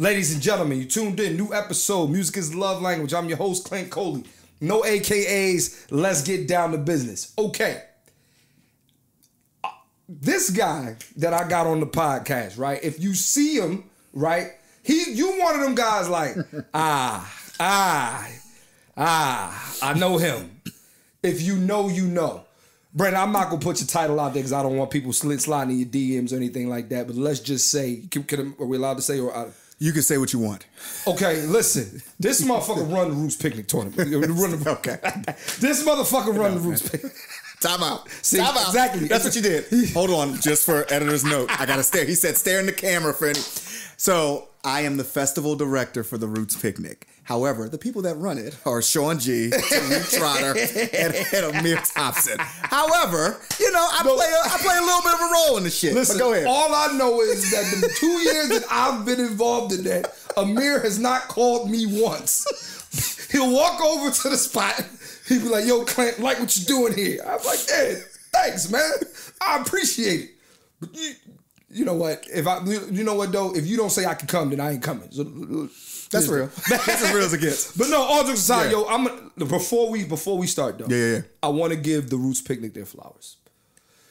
Ladies and gentlemen, you tuned in. New episode. Music is love language. I'm your host, Clint Coley. No AKAs. Let's get down to business. Okay. Uh, This guy that I got on the podcast, right? If you see him, right? He you one of them guys like, ah, ah, ah, I know him. If you know, you know. Brandon, I'm not gonna put your title out there because I don't want people slit sliding in your DMs or anything like that. But let's just say, can, can, are we allowed to say or? I, You can say what you want. Okay, listen. This motherfucker run the Roots Picnic tournament. Run the- Okay. this motherfucker run the Roots Picnic. Time out. See, Time out. exactly. That's what you did. Hold on, just for editor's note. I gotta stare. He said, stare in the camera for any. So I am the festival director for the Roots Picnic. However, the people that run it are Shawn Gee, Tariq Trotter, and, and Ahmir Thompson. However, you know, I play a, I play a little bit of a role in the shit. Listen, but go ahead. all I know is that the two years that I've been involved in that, Ahmir has not called me once. He'll walk over to the spot. He'll be like, yo, Clint, like what you're doing here. I'm like, hey, thanks, man. I appreciate it. But you, you know what? If I, you know what though? If you don't say I can come, then I ain't coming. So, That's real. That's as real as it gets. But no, all jokes aside, Yeah. yo, I'm gonna- before we before we start though. Yeah, yeah, yeah. I want to give the Roots Picnic their flowers.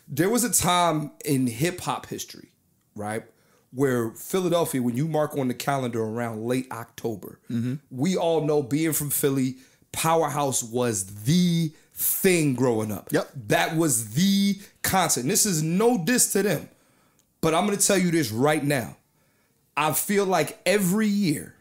There was a time in hip hop history, right, where Philadelphia, when you mark on the calendar around late October, Mm-hmm. we all know being from Philly, Powerhouse was the thing growing up. Yep. That was the concert. And this is no diss to them, but I'm gonna tell you this right now. I feel like every year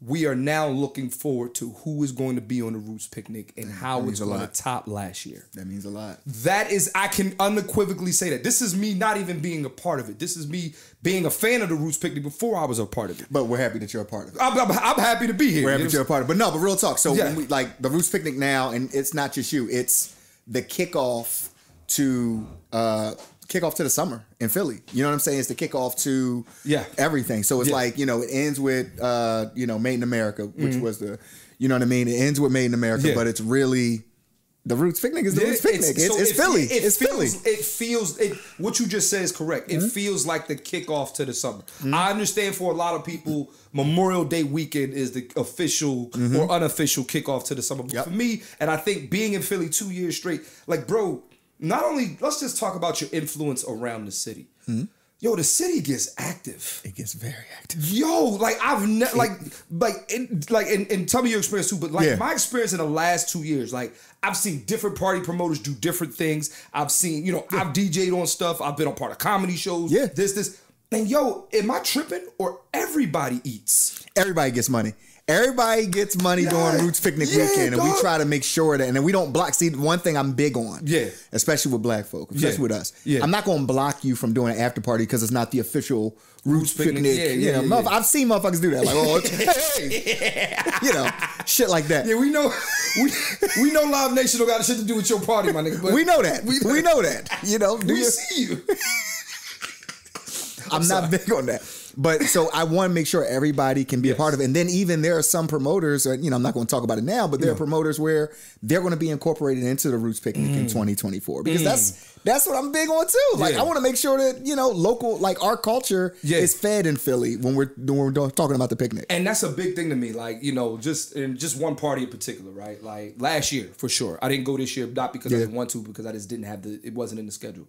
we are now looking forward to who is going to be on the Roots picnic and how it's going lot. to top last year. That means a lot. That is, I can unequivocally say that. This is me not even being a part of it. This is me being a fan of the Roots picnic before I was a part of it. But we're happy that you're a part of it. I'm, I'm, I'm happy to be here. We're You happy know that you're a part of it. But no, but real talk. So Yeah. when we like the Roots Picnic now, and it's not just you, it's the kickoff to uh kickoff to the summer in Philly. You know what I'm saying? It's the kickoff to Yeah. everything. So it's Yeah. like, you know, it ends with uh, you know, Made in America, which Mm-hmm. was the you know what I mean? It ends with Made in America, Yeah. but it's really the Roots Picnic is the Yeah, Roots Picnic. It's, so it's it Philly. fe- It it's feels, Philly. Mm-hmm. It feels it. What you just said is correct. It feels like the kickoff to the summer. I understand for a lot of people, Memorial Day weekend is the official or unofficial kickoff to the summer. But Mm-hmm. Yep. for me, and I think being in Philly two years straight, like bro, not only let's just talk about your influence around the city. Mm-hmm. Yo, the city gets active. It gets very active. Yo, like I've ne- like like in, like and, and tell me your experience too. But like Yeah. my experience in the last two years, like I've seen different party promoters do different things. I've seen you know I've DJ'd on stuff. I've been on part of comedy shows. Yeah. this this and yo, am I tripping or everybody eats? everybody gets money. Everybody gets money Yeah. during Roots Picnic Yeah, weekend, and we try to make sure that. And we don't block. See, one thing I'm big on, Yeah. especially with black folk, especially Yeah. with us. Yeah. I'm not going to block you from doing an after party because it's not the official Roots, Picnic. Picnic. Yeah, you yeah, know, yeah. I've seen motherfuckers do that, like, oh, hey, you know, shit like that. Yeah, we know we we know Live Nation don't got shit to do with your party, my nigga. But we know that. We, We, know that. You know, do we your- see you. I'm not big on that. But so I want to make sure everybody can be Yes. a part of it. And then even there are some promoters, uh, you know, I'm not going to talk about it now, but there are promoters where they're going to be incorporated into the Roots Picnic in 2024 because that's that's what I'm big on too. Like Mm. Yeah. I want to make sure that you know local, like our culture Yeah. is fed in Philly when we're when we're talking about the picnic. And that's a big thing to me. Like, you know, just in just one party in particular, right? Like last year, for sure. I didn't go this year, not because I didn't want to, because I just didn't have the it wasn't in the schedule.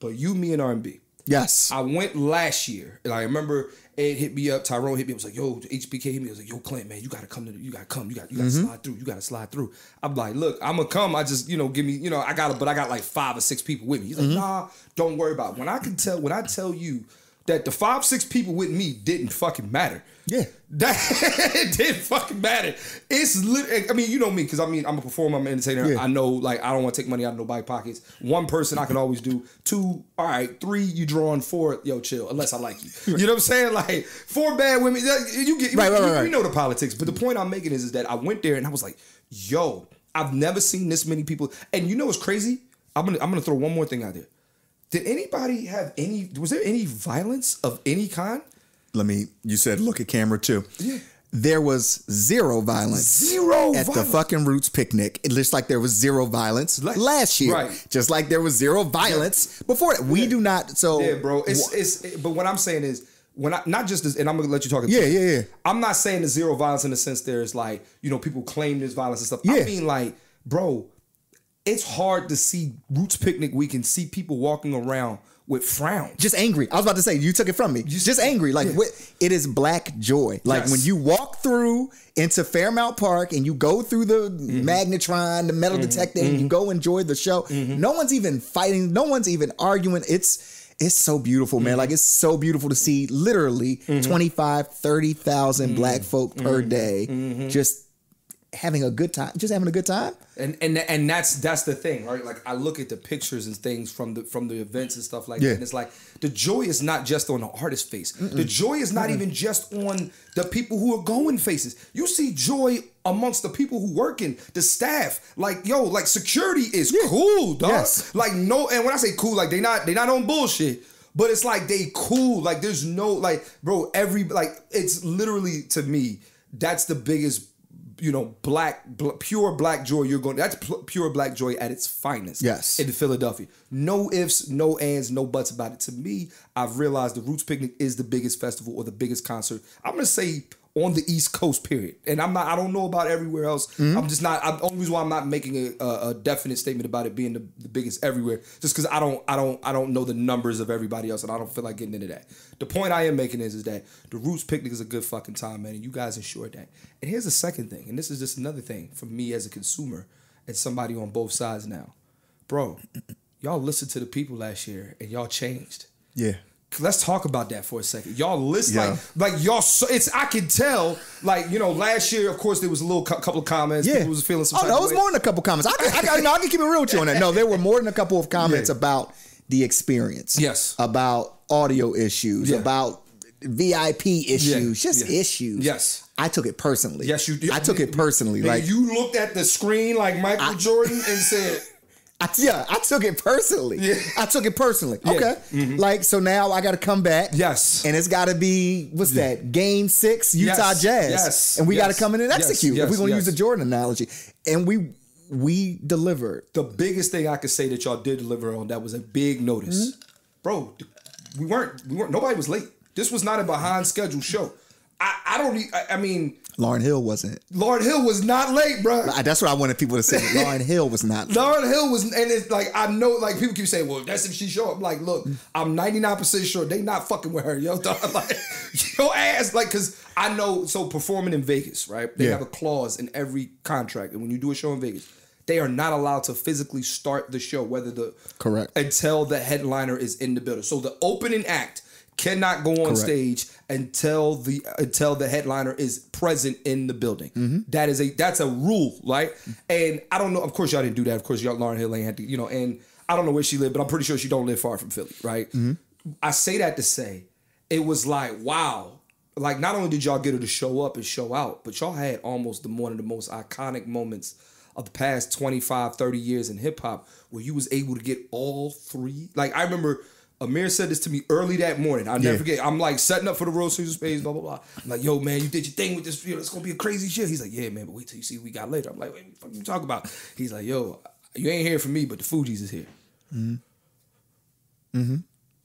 But you, me, and R and B. Yes, I went last year, and I remember Ed hit me up, Tyrone hit me. up, was like, "Yo, HBK hit me." I was like, "Yo, Clint, man, you gotta come to, the, you gotta come, you got, you gotta Mm-hmm. slide through, you gotta slide through." I'm like, "Look, I'm gonna come. I just, you know, give me, you know, I got it, but I got like five or six people with me." He's like, Mm-hmm. "Nah, don't worry about it. when I can tell when I tell you that the five six people with me didn't fucking matter." Yeah. That it didn't fucking matter. It's lit. I mean, you know me, because I mean, I'm a performer, I'm an entertainer. Yeah. I know, like, I don't want to take money out of nobody's pockets. One person I can always do. Two, all right. Three, you drawing. Four, yo, chill. Unless I like you. You know what I'm saying? Like, four bad women. You get, Right, you, right, right. you know the politics. But the point I'm making is, is that I went there and I was like, yo, I've never seen this many people. And you know what's crazy? I'm gonna, I'm gonna throw one more thing out there. Did anybody have any? Was there any violence of any kind? let me. You said look at camera too. Yeah. There was zero violence. Zero at the fucking Roots picnic. It looks like there was zero violence Like- last year, right. just like there was zero violence before that. We do not. So Yeah, bro. It's it's. But what I'm saying is, when I not just this, and I'm gonna let you talk. Yeah, yeah, yeah. I'm not saying the zero violence in the sense there's like you know people claim there's violence and stuff. Yeah. I mean like, bro, it's hard to see Roots Picnic Week and see people walking around with frowns. just angry. I was about to say you took it from me. Just, just angry. Like what, it is black joy. Like Yes. when you walk through into Fairmount Park and you go through the Mm-hmm. magnetron, the metal detector, and you go enjoy the show. Mm-hmm. No one's even fighting. No one's even arguing. It's it's so beautiful, man. Mm-hmm. Like it's so beautiful to see literally 25, 30,000 Mm-hmm. black folk per day just having a good time. Just having a good time. and and and that's that's the thing, right? Like I look at the pictures and things from the from the events and stuff like Yeah. that, and it's like the joy is not just on the artist's face. The joy is not even just on the people who are going faces. You see joy amongst the people who working, the staff. Like yo, like security is cool, dog. Yes. Like no, and when I say cool, like they not they not on bullshit. But it's like they cool. Like there's no like, bro. Every like it's literally to me. That's the biggest you know, black, bl- pure black joy. You're going. That's pure black joy at its finest. Yes. in Philadelphia. No ifs, no ands, no buts about it. To me, I've realized the Roots Picnic is the biggest festival or the biggest concert. I'm gonna say on the East Coast. Period. And I'm not. I don't know about everywhere else. Mm-hmm. I'm just not. I'm, only reason why I'm not making a, a, a definite statement about it being the, the biggest everywhere, just because I don't. I don't. I don't know the numbers of everybody else, and I don't feel like getting into that. The point I am making is, is that the Roots Picnic is a good fucking time, man, and you guys ensured that. And here's the second thing, and this is just another thing for me as a consumer and somebody on both sides now, bro. Y'all listened to the people last year, and y'all changed Yeah. Let's talk about that for a second. Y'all listen, Yeah. like, like y'all. So, it's I can tell, like you know, last year, of course, there was a little cou- couple of comments. Yeah. People was feeling some. Oh, no, it was way. more than a couple comments. I can, I, can, no, I can keep it real with you on that. No, there were more than a couple of comments Yeah. about the experience. Yes. About audio issues, Yeah. about VIP issues, just issues. Yes. I took it personally. Yes, you did. I took it personally. Nigga, Like, you looked at the screen like Michael Jordan and said, I, yeah, I took it personally. Yeah. I took it personally. Yeah. Okay. Like, so now I got to come back. Yes. And it's got to be, what's that? Game six, Utah Yes. Jazz. Yes. And we got to come in and Yes. execute. if we're going to Yes. use the Jordan analogy. And we, we delivered. the biggest thing I could say that y'all did deliver on that was a big notice, Mm-hmm. bro. We weren't. We weren't. Nobody was late. This was not a behind schedule show. I, I don't. I mean, Lauryn Hill wasn't. Lauryn Hill was not late, bro. That's what I wanted people to say. Lauryn Hill was not. Lauryn Hill was, and it's like I know, like people keep saying, "Well, that's if she show up." Like, look, I'm 99 percent sure they not fucking with her, yo. Dog. Like, your ass, like, cause I know. So performing in Vegas, right? They Yeah. have a clause in every contract, and when you do a show in Vegas, they are not allowed to physically start the show, whether the Correct. until the headliner is in the building. So the opening act cannot go on Correct. stage until the until the headliner is present in the building. Mm-hmm. That is a that's a rule, right? And I don't know. Of course, y'all didn't do that. Of course, y'all Lauryn Hill ain't had to, you know. And I don't know where she lived, but I'm pretty sure she don't live far from Philly, right? Mm-hmm. I say that to say it was like wow. Like not only did y'all get her to show up and show out, but y'all had almost the one of the most iconic moments of the past 25, 30 years in hip hop where you was able to get all three. Like I remember Ahmir said this to me early that morning. I'll never Yeah. forget. I'm like setting up for the World Series of Spades, blah, blah, blah. I'm like, yo, man, you did your thing with this field. It's gonna be a crazy shit. He's like, yeah, man, but wait till you see what we got later. I'm like, what the fuck you talking about? He's like, yo, you ain't here for me, but the Fugees is here. Mm-hmm. Mm-hmm.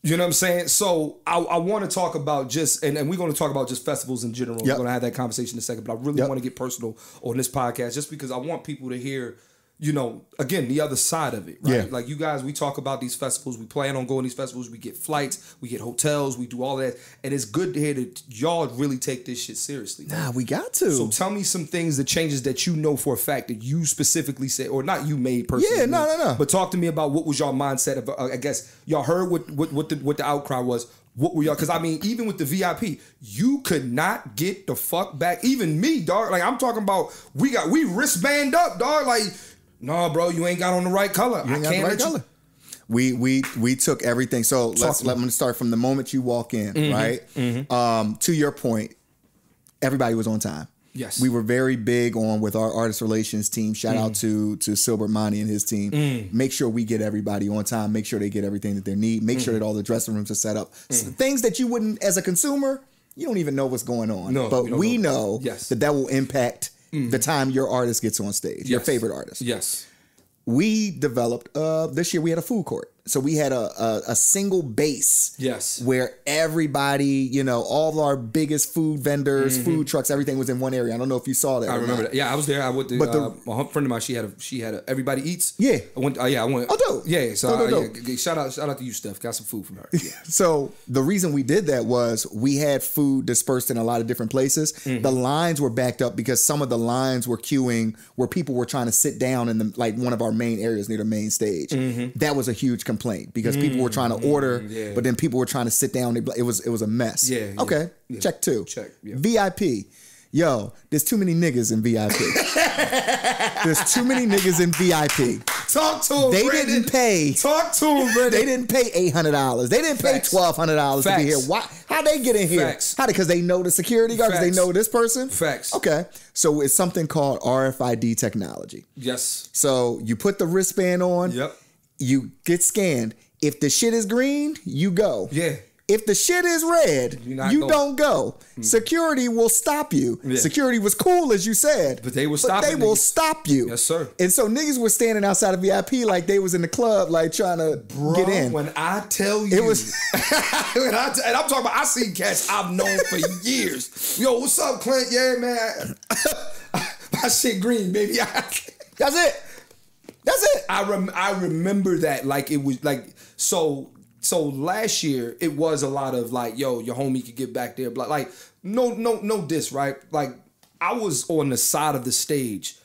You know what I'm saying? So I, I want to talk about just, and, and we're going to talk about just festivals in general. Yep. We're going to have that conversation in a second, but I really Yep. want to get personal on this podcast just because I want people to hear, you know, again, the other side of it, right? Yeah. Like you guys, we talk about these festivals. We plan on going to these festivals. We get flights, we get hotels, we do all that. And it's good to hear that y'all really take this shit seriously. Nah, we got to. So tell me some things, the changes that you know for a fact that you specifically said, or not you made personally. Yeah, no, no, no. But talk to me about what was your mindset of. Uh, I guess y'all heard what what what the what the outcry was. What were y'all? Because I mean, even with the VIP, you could not get the fuck back. Even me, dog. Like I'm talking about, we got we wristband up, dog. Like, nah, bro, you ain't got on the right color. You ain't got the right let you- color. We we we took everything. So let's let me start from the moment you walk in, Mm-hmm, right? Um, to your point, everybody was on time. Yes. we were very big on with our artist relations team. Shout Mm. out to to Silbert Monty and his team. Make sure we get everybody on time. Make sure they get everything that they need. Make Mm. sure that all the dressing rooms are set up. S- Things that you wouldn't, as a consumer, you don't even know what's going on. No, but we we know. know Yes. that that will impact the time your artist gets on stage. Your favorite artist Yes. we developed uh this year we had a food court So we had a, a, a single base. Yes. Where everybody, you know, all of our biggest food vendors, food trucks, everything was in one area. I don't know if you saw that. Mm-hmm. I remember not. that. Yeah, I was there. I went to But the- uh, my friend of mine. She had a she had a everybody eats. Yeah. I went. Uh, yeah, I went. Oh, dope. Yeah. So Dope, dope, yeah, shout out shout out to you, Steph. Got some food from her. Yeah. So the reason we did that was we had food dispersed in a lot of different places. Mm-hmm. The lines were backed up because some of the lines were queuing where people were trying to sit down in the like one of our main areas near the main stage. That was a huge complaint because people were mm, trying to order, yeah. but then people were trying to sit down. It was it was a mess. Yeah, Okay. yeah. Check two. Check, yeah. VIP. Yo, there's too many niggas in VIP. there's too many niggas in VIP. Talk to them. They Brandon. didn't pay. Talk to them. Brandon. They didn't pay eight hundred dollars. They didn't pay twelve hundred dollars to be here. Why? How they get in here? Facts. How? Because they know the security guard. Because they know this person. Facts. Okay. So it's something called RFID technology. Yes. So you put the wristband on. Yep. You get scanned. If the shit is green, you go. Yeah. If the shit is red, you going. don't go. Hmm. Security will stop you. Yeah. Security was cool as you said, But they will But stop they will niggas. stop you. Yes, sir. And so niggas were standing outside of VIP like they was in the club, like trying to get in. When I tell you, It was- when I t- and I'm talking about, I seen cats I've known for years. Yo, what's up, Clint? Yeah, man. My shit green, baby. That's it. That's it. I rem- I remember that like it was like so so last year it was a lot of like yo your homie could get back there but like no no no diss right like I was on the side of the stage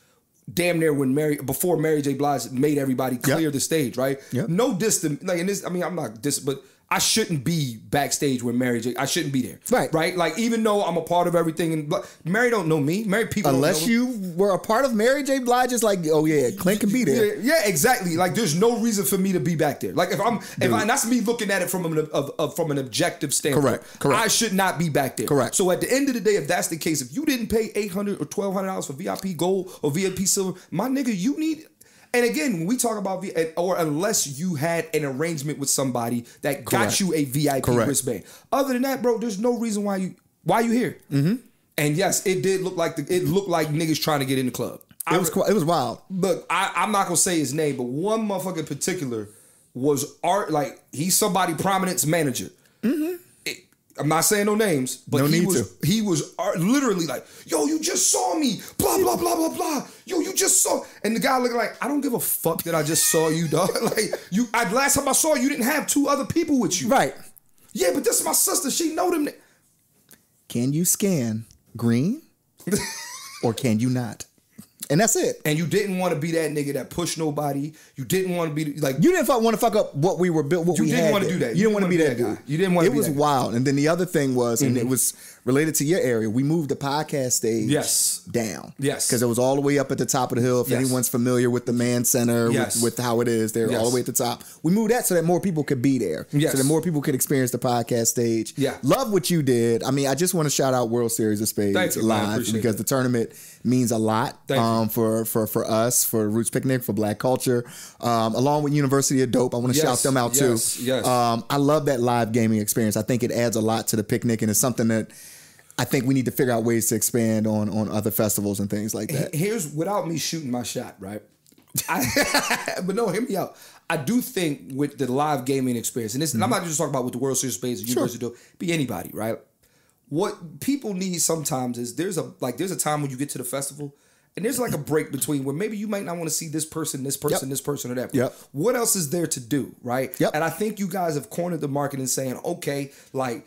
damn near when Mary before Mary J Blige made everybody clear the stage right Yep. no diss to, like and this I mean I'm not diss but I shouldn't be backstage with Mary J I shouldn't be there Right. right like even though I'm a part of everything and Mary don't know me Mary people don't Unless know me. you were a part of Mary J. Blige, it's like, oh yeah, Clint can be there. Yeah, yeah, exactly. Like, there's no reason for me to be back there. Like, if I'm, if I, and that's me looking at it from an of, of, from an objective standpoint. Correct, correct. I should not be back there. Correct. So at the end of the day, if that's the case, if you didn't pay eight hundred or twelve hundred dollars for VIP gold or VIP silver, my nigga, you need. And again, when we talk about V, or unless you had an arrangement with somebody that got you a VIP Correct. wristband. Other than that, bro, there's no reason why you why you here. Mm-hmm. And yes, it did look like the, it looked like niggas trying to get in the club. I It was it was wild. look, I, I'm not gonna say his name, but one motherfucker in particular was art like he's somebody prominence manager. It- I'm not saying no names, but. No he was to. he was uh, literally like, "Yo, you just saw me." Blah blah blah blah blah. Yo, you just saw, and the guy looking like, "I don't give a fuck that I just saw you, dog." like you, I, last time I saw you, you didn't have two other people with you. Right. Yeah, but this is my sister. She know them. Can you scan green or can you not? And that's it. And you didn't want to be that nigga that pushed nobody. You didn't want to be like You didn't want to fuck up what we were built. What You we didn't had wanna do that. You, didn't want to be that guy. guy. You didn't wanna It be was that guy. Mm-hmm. wild. And then the other thing was, and it was related to your area. We moved the podcast stage. Yes. Down. Yes. Because it was all the way up at the top of the hill. If Yes. anyone's familiar with the Mann Center, Yes. with, with how it is, they're all the way at the top. We moved that so that more people could be there. Yes. So that more people could experience the podcast stage. Yeah. Love what you did. I mean, I just want to shout out World Series of Spades Thank you, live because that. the tournament means a lot Thank you. Um, for for for us, for Roots Picnic, for Black Culture, um, along with University of Dope. I want to Yes, shout them out yes, too. yes. Um, I love that live gaming experience. I think it adds a lot to the picnic, and it's something that I think we need to figure out ways to expand on on other festivals and things like that. here's without me shooting my shot, right? I, but no, hear me out. I do think with the live gaming experience, and this, and I'm not just talking about with the World Series of Spades, University of Dope, be anybody, right? What people need sometimes is there's a like there's a time when you get to the festival. And there's like a break between where maybe you might not want to see this person, this person, Yep. this person, or that. Yep. What else is there to do, right? Yep. And I think you guys have cornered the market in saying, okay, like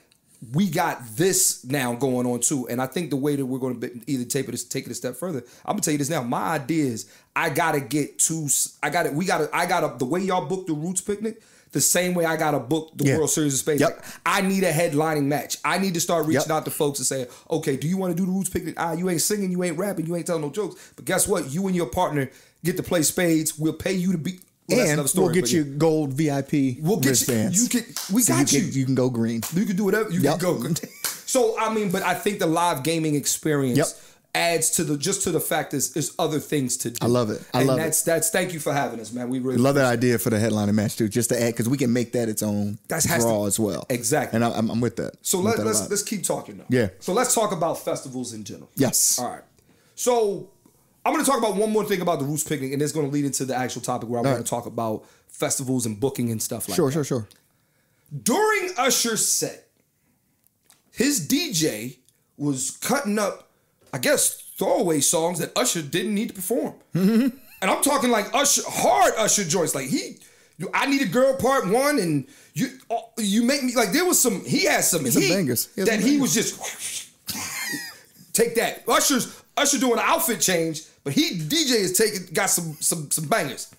we got this now going on too. And I think the way that we're going to either take it, take it a step further, I'm gonna tell you this now. My idea is I gotta get to, I got to We got to, I got to, the way y'all booked the Roots picnic. The same way I gotta book the Yeah. World Series of Spades. Yep. I need a headlining match. I need to start reaching Yep. out to folks and saying, okay, do you want to do the Roots picnic? Ah, you ain't singing, you ain't rapping, you ain't telling no jokes. But guess what? You and your partner get to play spades. We'll pay you to be. Well, and story, we'll get you yeah. gold VIP We'll get you. wristbands. You can. We So got you. you. Can, you can go green. You can do whatever. You Yep. can go. So I mean, but I think the live gaming experience. Adds to the just to the fact there's, there's other things to do. I love it. I and love it. that's, That's thank you for having us, man. We really Love that idea for the headlining match too, just to add because we can make that its own That's draw to- as well. Exactly. and I, I'm, I'm with that. So I'm let, a let's let's keep talking though. Yeah. So let's talk about festivals in general. Yes. All right. So I'm gonna talk about one more thing about the Roots picnic, and it's gonna lead into the actual topic where I want right. to talk about festivals and booking and stuff like Sure, that. sure, sure. During Usher's set, his DJ was cutting up, I guess, throwaway songs that Usher didn't need to perform. Mm-hmm. And I'm talking like Usher, hard Usher joints. Like he, I need a girl part one, and you, oh, you make me like there was some. He had some some bangers. He that some he was just take that. Usher's Usher doing an outfit change, but he DJ is taking got some some some bangers.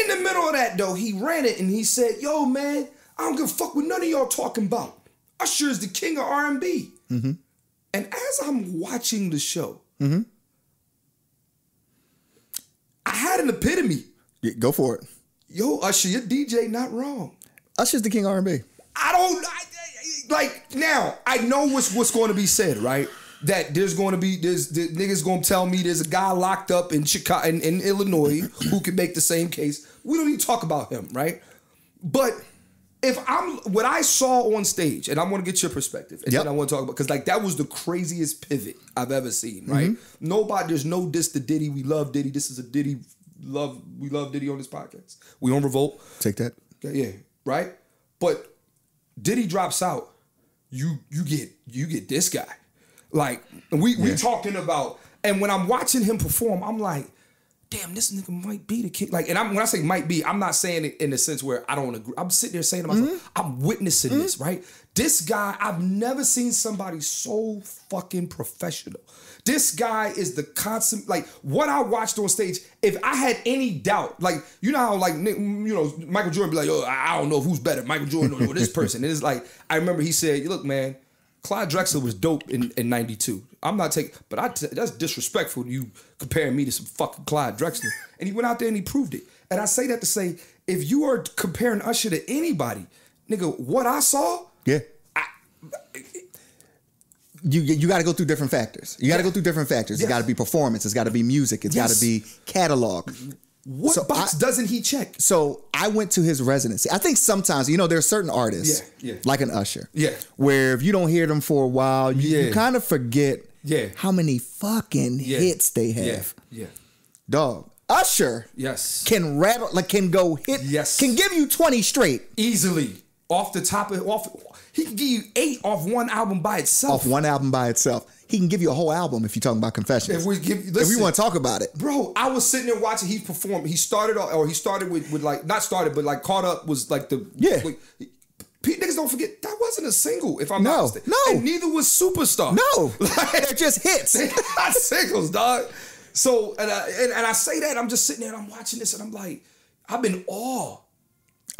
In the middle of that though, he ran it and he said, "Yo, man, I don't give a fuck what none of y'all talking about. Usher is the king of R and B." Mm-hmm. And as I'm watching the show, I had an epitome. Yeah, go for it. Yo, Usher, your DJ not wrong. Usher's the king R&B. I don't I- like now. I know what's what's going to be said, right? That there's going to be there's the niggas going to tell me there's a guy locked up in Chicago in, in Illinois who can make the same case. We don't even talk about him, right? But if I'm what I saw on stage, and I want to get your perspective, and Yep. then I want to talk about because like that was the craziest pivot I've ever seen, right? Mm-hmm. Nobody, there's no diss to Diddy. We love Diddy. This is a Diddy love. We love Diddy on this podcast. We on Revolt. Take that. Yeah, yeah, right. But Diddy drops out, you you get you get this guy. Like we we talking about, and when I'm watching him perform, I'm like, damn, this nigga might be the kid. Like, and I'm when I say might be, I'm not saying it in the sense where I don't agree. I'm sitting there saying to myself, mm-hmm. I'm witnessing this, mm-hmm. right? This guy, I've never seen somebody so fucking professional. This guy is the constant, like what I watched on stage. If I had any doubt, like you know how like you know Michael Jordan be like, oh, I don't know who's better, Michael Jordan or this person. And it's like I remember he said, You look, man, Clyde Drexler was dope in, in 92. I'm not taking, but I t- that's disrespectful you comparing me to some fucking Clyde Drexler. And he went out there and he proved it. And I say that to say, if you are comparing Usher to anybody, nigga, what I saw, Yeah. you you got to go through different factors. You got to go through different factors. It's got to be performance. It's got to be music. It's got to be catalog. What So box I- doesn't he check? So I went to his residency. I think sometimes you know there are certain artists, Yeah, yeah. like an Usher, Yeah. where if you don't hear them for a while, you, you kind of forget, Yeah. how many fucking Yeah. hits they have. Yeah, yeah, Dog, Usher yes, can rattle like can go hit, Yes. can give you twenty straight easily off the top of off. He can give you eight off one album by itself. off one album by itself. He can give you a whole album if you're talking about confessions. If we give, if we want to talk about it, Bro, I was sitting there watching. He performed. He started off, or he started with, with like not started, but like caught up was like the Yeah. Like, Pete niggas don't forget that wasn't a single. If I'm No, not mistaken, no. and neither was Superstar. no, like, they're just hits. not singles, dog. So and I, and, and I say that I'm just sitting there and I'm watching this and I'm like, I'm in awe.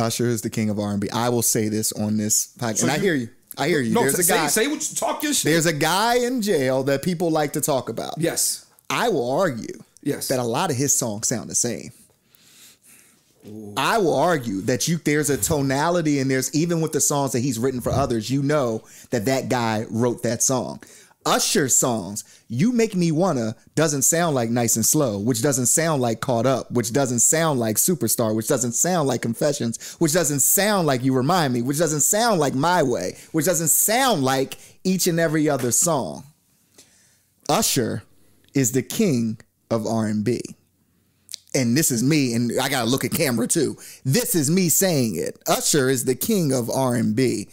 Usher is the king of R&B. I will say this on this podcast, and I hear you. I hear you. No, There's a guy. say what you talk your shit. There's a guy in jail that people like to talk about. yes, I will argue Yes. that a lot of his songs sound the same. I will argue that you there's a tonality and there's even with the songs that he's written for others, you know that that guy wrote that song. Usher's songs, "You Make Me Wanna" doesn't sound like "Nice and Slow," which doesn't sound like "Caught Up," which doesn't sound like "Superstar," which doesn't sound like "Confessions," which doesn't sound like "You Remind Me," which doesn't sound like "My Way," which doesn't sound like each and every other song. Usher is the king of R&B. And this is me and I got to look at camera too. This is me saying it. Usher is the king of R&B.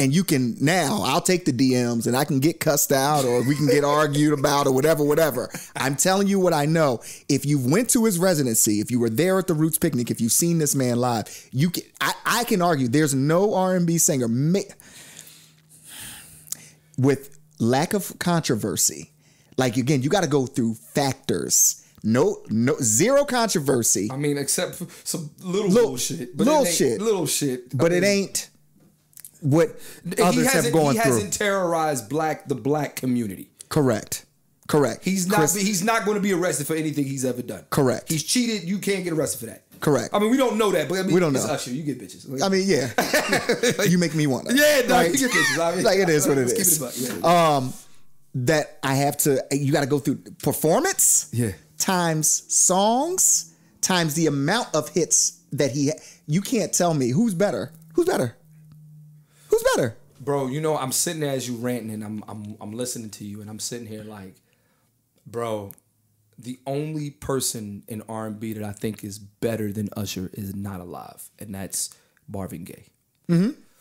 And you can now, I'll take the DMs and I can get cussed out or we can get argued about or whatever, whatever. I'm telling you what I know. If you went to his residency, if you were there at the Roots picnic, if you've seen this man live, you can, I, I can argue there's no R&B singer ma- with lack of controversy. Like again, you got to go through factors. No, no, zero controversy, I mean, except for some little, Little- bullshit, little shit. little shit. but I it ain't what he others have hasn't, gone he through. hasn't terrorized black the black community. Correct, correct. He's not. Chris- he's not going to be arrested for anything he's ever done. Correct. He's cheated. You can't get arrested for that. Correct. I mean, we don't know that, but I mean, We don't it's know. Usher, you get bitches. I mean, yeah, you make me want to. yeah, no, Right? you get bitches. I mean, like it is what it is. keep it yeah. Um, that I have to. You got to go through performance. Yeah. Times songs times the amount of hits that he. You can't tell me who's better. Who's better? Better? bro. You know, I'm sitting there as you ranting, and I'm I'm I'm listening to you, and I'm sitting here like, bro, the only person in R and B that I think is better than Usher is not alive, and that's Marvin Gaye.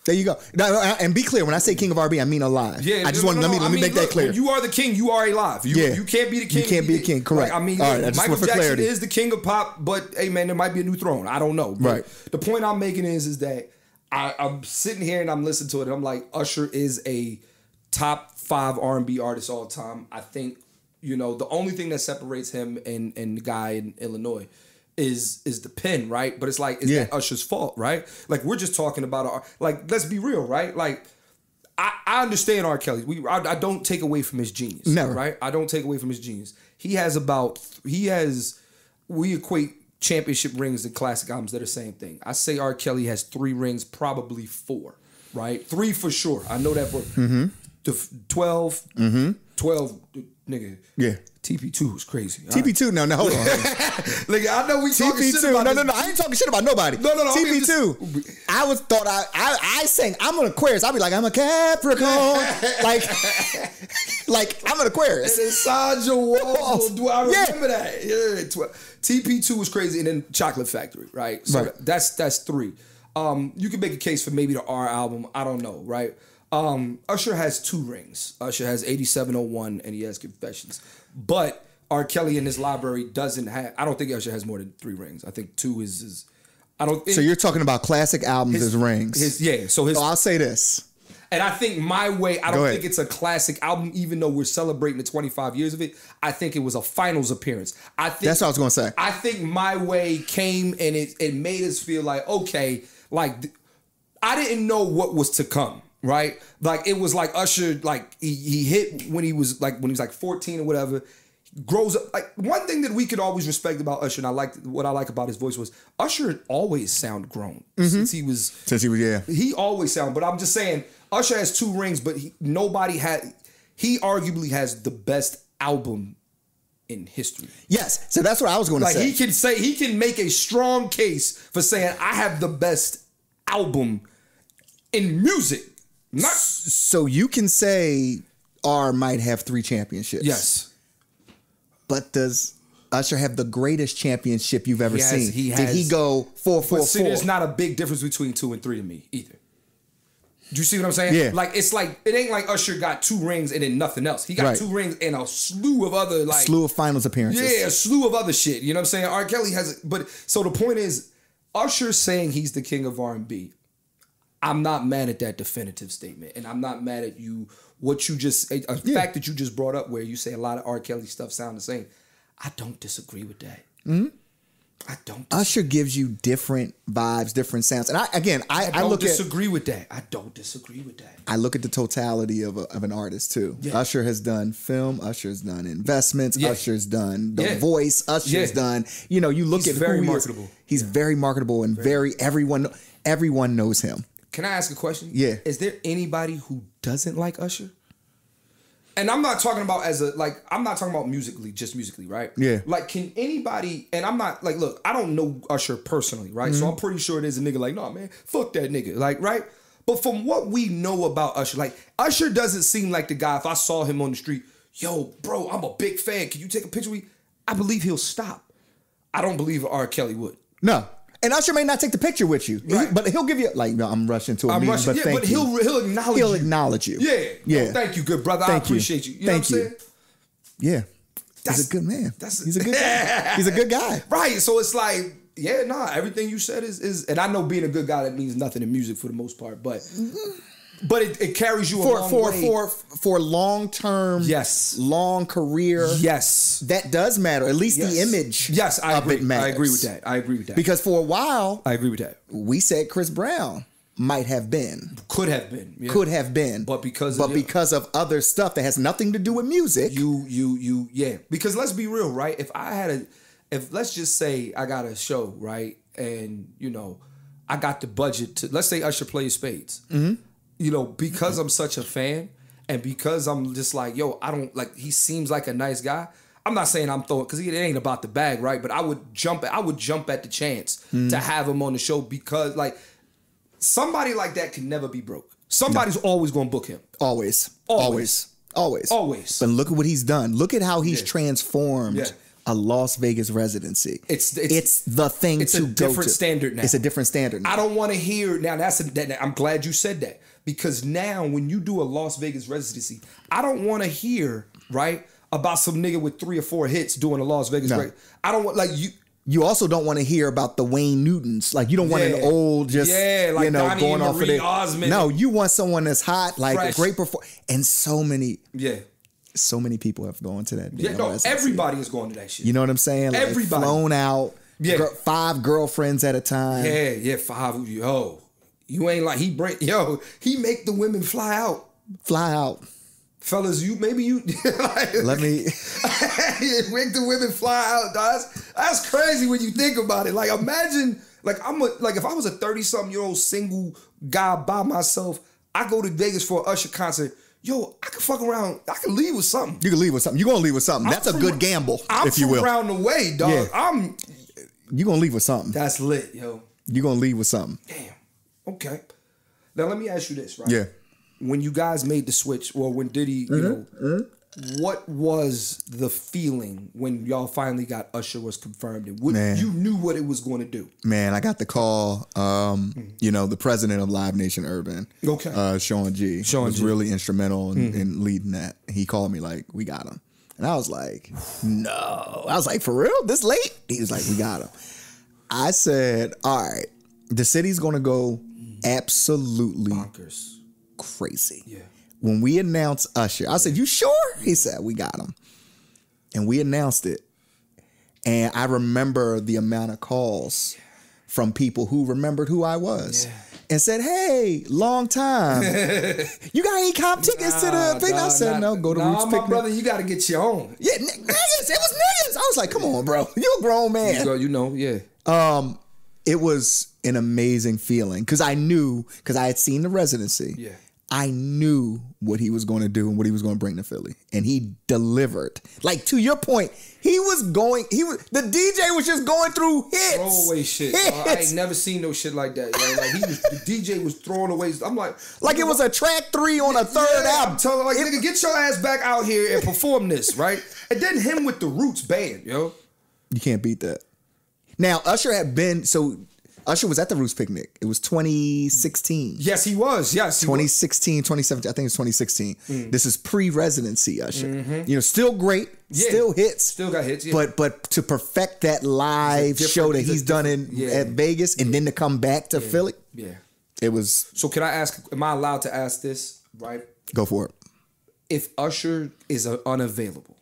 There you go. Now, uh, and be clear when I say king of R&B, I mean alive. Yeah, I just no, want no, let me no, let I me mean, make that clear. you are the king. You are alive. You, Yeah. you can't be the king. You can't be the king, correct. Like, I mean, All yeah, I just Michael Jackson clarity. is the king of pop, but hey, man, there might be a new throne. I don't know. But Right. The point I'm making is, is that I, I'm sitting here and I'm listening to it. And I'm like, Usher is a top five R&B artist all time. I think you know the only thing that separates him and and the guy in Illinois. Is is the pen right? But it's like is Yeah. that Usher's fault, right? Like we're just talking about our like let's be real, right? Like I, I understand R. Kelly. We I, I don't take away from his genius. Never. Right? I don't take away from his genius. He has about he has we equate championship rings and classic albums. They're the same thing. I say R. Kelly has three rings, probably four. Right? Three for sure. I know that for mm-hmm. f- 12 mm-hmm. 12 nigga. Yeah. TP2 is crazy. TP2, no, no, hold on. Nigga, I know we talking shit TP2, about no, no, no. I ain't talking shit about nobody. No, no, no, TP2. I was thought I, I, I sang. I'm an Aquarius. I'll be like, I'm a Capricorn. like, like I'm an Aquarius. Inside your walls. Do I Yeah. remember that? Yeah. tw- TP2 was crazy, and then Chocolate Factory, right? So Right. that's that's three. Um, you can make a case for maybe the R album. I don't know, right? Um, Usher has two rings. Usher has 8701 and he has Confessions. But R. Kelly in his library doesn't have I don't think Usher has more than three rings. I think two is is I don't So you're talking about classic albums as rings. his yeah, so his so I'll say this. and I think My Way, I don't think it's a classic album, even though we're celebrating the 25 years of it. I think it was a finals appearance. I think That's what I was gonna say. I think My Way came and it it made us feel like, okay, like I didn't know what was to come, right? Like it was like Usher, like he, he hit when he was like when he was like 14 or whatever. Grows up like one thing that we could always respect about Usher, and I like what I like about his voice was Usher always sound grown mm-hmm. since he was Since he was yeah. he always sound, but I'm just saying, Usher has two rings, but he, nobody had. He arguably has the best album in history. Yes. So that's what I was gonna Like say. he can say, he can make a strong case for saying, "I have the best album in music." Not so you can say R might have three championships. yes, But does Usher have the greatest championship you've ever He has- seen? he Did he go four four see, four? there's not a big difference between two and three to me either. Do you see what I'm saying? Yeah. Like it's like it ain't like Usher got two rings and then nothing else. He got Right. two rings and a slew of other like slew of finals appearances. Yeah, a slew of other shit. You know what I'm saying? R. Kelly has, but so the point is, Usher saying he's the king of R&B. I'm not mad at that definitive statement, and I'm not mad at you. What you just a, a fact that you just brought up, where you say a lot of R. Kelly stuff sound the same. I don't disagree with that. Mm-hmm. I don't. Usher gives you different vibes, different sounds, and I again, I, I I, don't look at disagree with that. I don't disagree with that. I look at the totality of, a, of an artist too. Usher has done film. Usher's done investments. Yeah. Usher's done The Yeah. Voice. Usher's Yeah. done. You know, you look He's at very who he is. marketable. He's very marketable and very everyone everyone knows him. Can I ask a question? Yeah. Is there anybody who doesn't like Usher? And I'm not talking about as a like I'm not talking about musically, just musically, right? Yeah. Like, can anybody? And I'm not like, look, I don't know Usher personally, right? Mm-hmm. So I'm pretty sure there's a nigga like, no, man, fuck that nigga, like, right? But from what we know about Usher, like Usher doesn't seem like the guy. If I saw him on the street, yo, bro, I'm a big fan. Can you take a picture with me? I believe he'll stop. I don't believe R. Kelly would. No. And Usher may not take the picture with you, Right. but he'll give you like, no, I'm rushing to a I'm meeting, rushing, but yeah, thank but you. he'll he'll acknowledge He'll you. acknowledge you. Yeah. yeah. No, thank you, good brother. I Thank you. appreciate you. You know Thank what I'm you. saying? Yeah, That's- he's a good man. that's- he's a good guy. he's a good guy. Right. So it's like, yeah, nah, everything you said is is and I know being a good guy that means nothing in music for the most part, but mm-hmm. But it, it carries you a For for for for long term, Yes. long career. yes. that does matter. At least the image. Yes, I of agree. It matters. I agree with that. I agree with that. Because for a while, I agree with that. we said Chris Brown might have been, Could have been. yeah. could have been, But because of- but because of other stuff that has nothing to do with music. you you you yeah because let's be real right if i had a if let's just say i got a show right and you know i got the budget to let's say usher plays spades Mm-hmm. You know because i'm such a fan and because i'm just like yo i don't like he seems like a nice guy i'm not saying i'm throwing because it ain't about the bag right but i would jump i would jump at the chance Mm-hmm. to have him on the show because like somebody like that can never be broke somebody's always gonna book him always, Always. always, always, Always. But look at what he's done. Look at how he's transformed Yeah. a Las Vegas residency. It's- it's it's- the thing it's a to go different to. standard now. It's a different standard. Now. I don't want to hear now. That's a, that, I'm glad you said that because now when you do a Las Vegas residency, I don't want to hear right about some nigga with three or four hits doing a Las Vegas. No. I don't want like you. you also don't want to hear about the Wayne Newtons. Like you don't want an old just Yeah, like you know Donnie going off their Osmond. No, you want someone that's hot, like Fresh. a great perform. And so many, Yeah, so many people have gone to that. yeah. No, everybody is going to that shit. You know what I'm saying? Like, Everybody. flown out. Yeah. five girlfriends at a time. Yeah, yeah. Five. Yo, you ain't like he bring. Yo, he make the women fly out. Fly out. Fellas, you maybe you like, Let me. make the women fly out. That's, that's crazy when you think about it. Like imagine, like I'm a like if I was a 30 something year old single guy by myself, I go to Vegas for an Usher concert. Yo, I can fuck around. I can leave with something. You can leave with something. You're gonna leave with something. That's a I'm good gamble, I'm if you from will. around the way, dog. Yeah. I'm You're gonna leave with something. that's lit, yo. You're gonna leave with something. Damn. Okay. Now let me ask you this, right? Yeah. When you guys made the switch, or when Diddy, you know, what was the feeling when y'all finally got Usher was confirmed and what, Man. you knew what it was going to do? Man, I got the call. Um, you know, the president of Live Nation Urban, Okay. uh, Shawn Gee, Sean was G. Mm-hmm. really instrumental in, in leading that. He called me like, "We got him," and I was like, "No," I was like, "For real? This late?" He was like, "We got him." I said, "All right, the city's gonna go absolutely Bonkers. crazy." Yeah. When we announced Usher, I said, "You sure?" He said, "We got him," and we announced it. And I remember the amount of calls from people who remembered who I was Yeah. and said, Hey, long time. you got any comp tickets to the thing? I Nah, said, nah, No, go to nah, Roots my Picnic. brother, you got to get your own. Yeah, niggas. It was niggas. I was like, Come on, bro. You a grown man. Girl, you know, yeah. Um, it was an amazing feeling because I knew, because I had seen the residency. Yeah. I knew what he was going to do and what he was going to bring to Philly, and he delivered. Like to your point, he was going. He was the DJ was just going through hits, Throwaway shit. dog. I ain't never seen no shit like that. Yo. Like he was, the DJ was throwing away. I'm like, like it was a track three on a third Yeah, album. I'm telling like, nigga, get your ass back out here and perform this, right? And then him with the Roots band, yo. You can't beat that. Now Usher had been so. Usher was at the Roots picnic. It was 2016. Yes, he was. Yes, he was. 2016, 2017, I think it's 2016. This is pre-residency Usher. You know, still great, Mm. Yeah. still hits, Still got hits, yeah. But but to perfect that live show that he's done in yeah. at Vegas and then to come back to Philly, Yeah. it was So can I ask? Am I allowed to ask this? Right. go for it. If Usher is unavailable,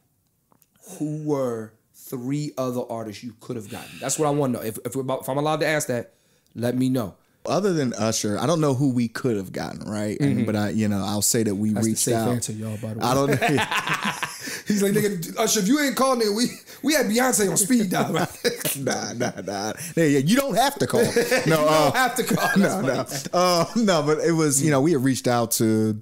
who were three other artists you could have gotten? That's what I want to know. If if, about, if I'm allowed to ask that, let me know. Other than Usher, I don't know who we could have gotten right, And- but I, you know, I'll say that we Mm-hmm. the reached safe out. answer, y'all, by the way. I don't know. He's like, nigga, Usher, if you ain't called, nigga, we we had Beyonce on speed dial. Right? nah, nah, nah. Yeah, yeah, you don't have to call. No, you uh, don't have to call. no, That's no, funny. uh, no. But it was, you know, we had reached out to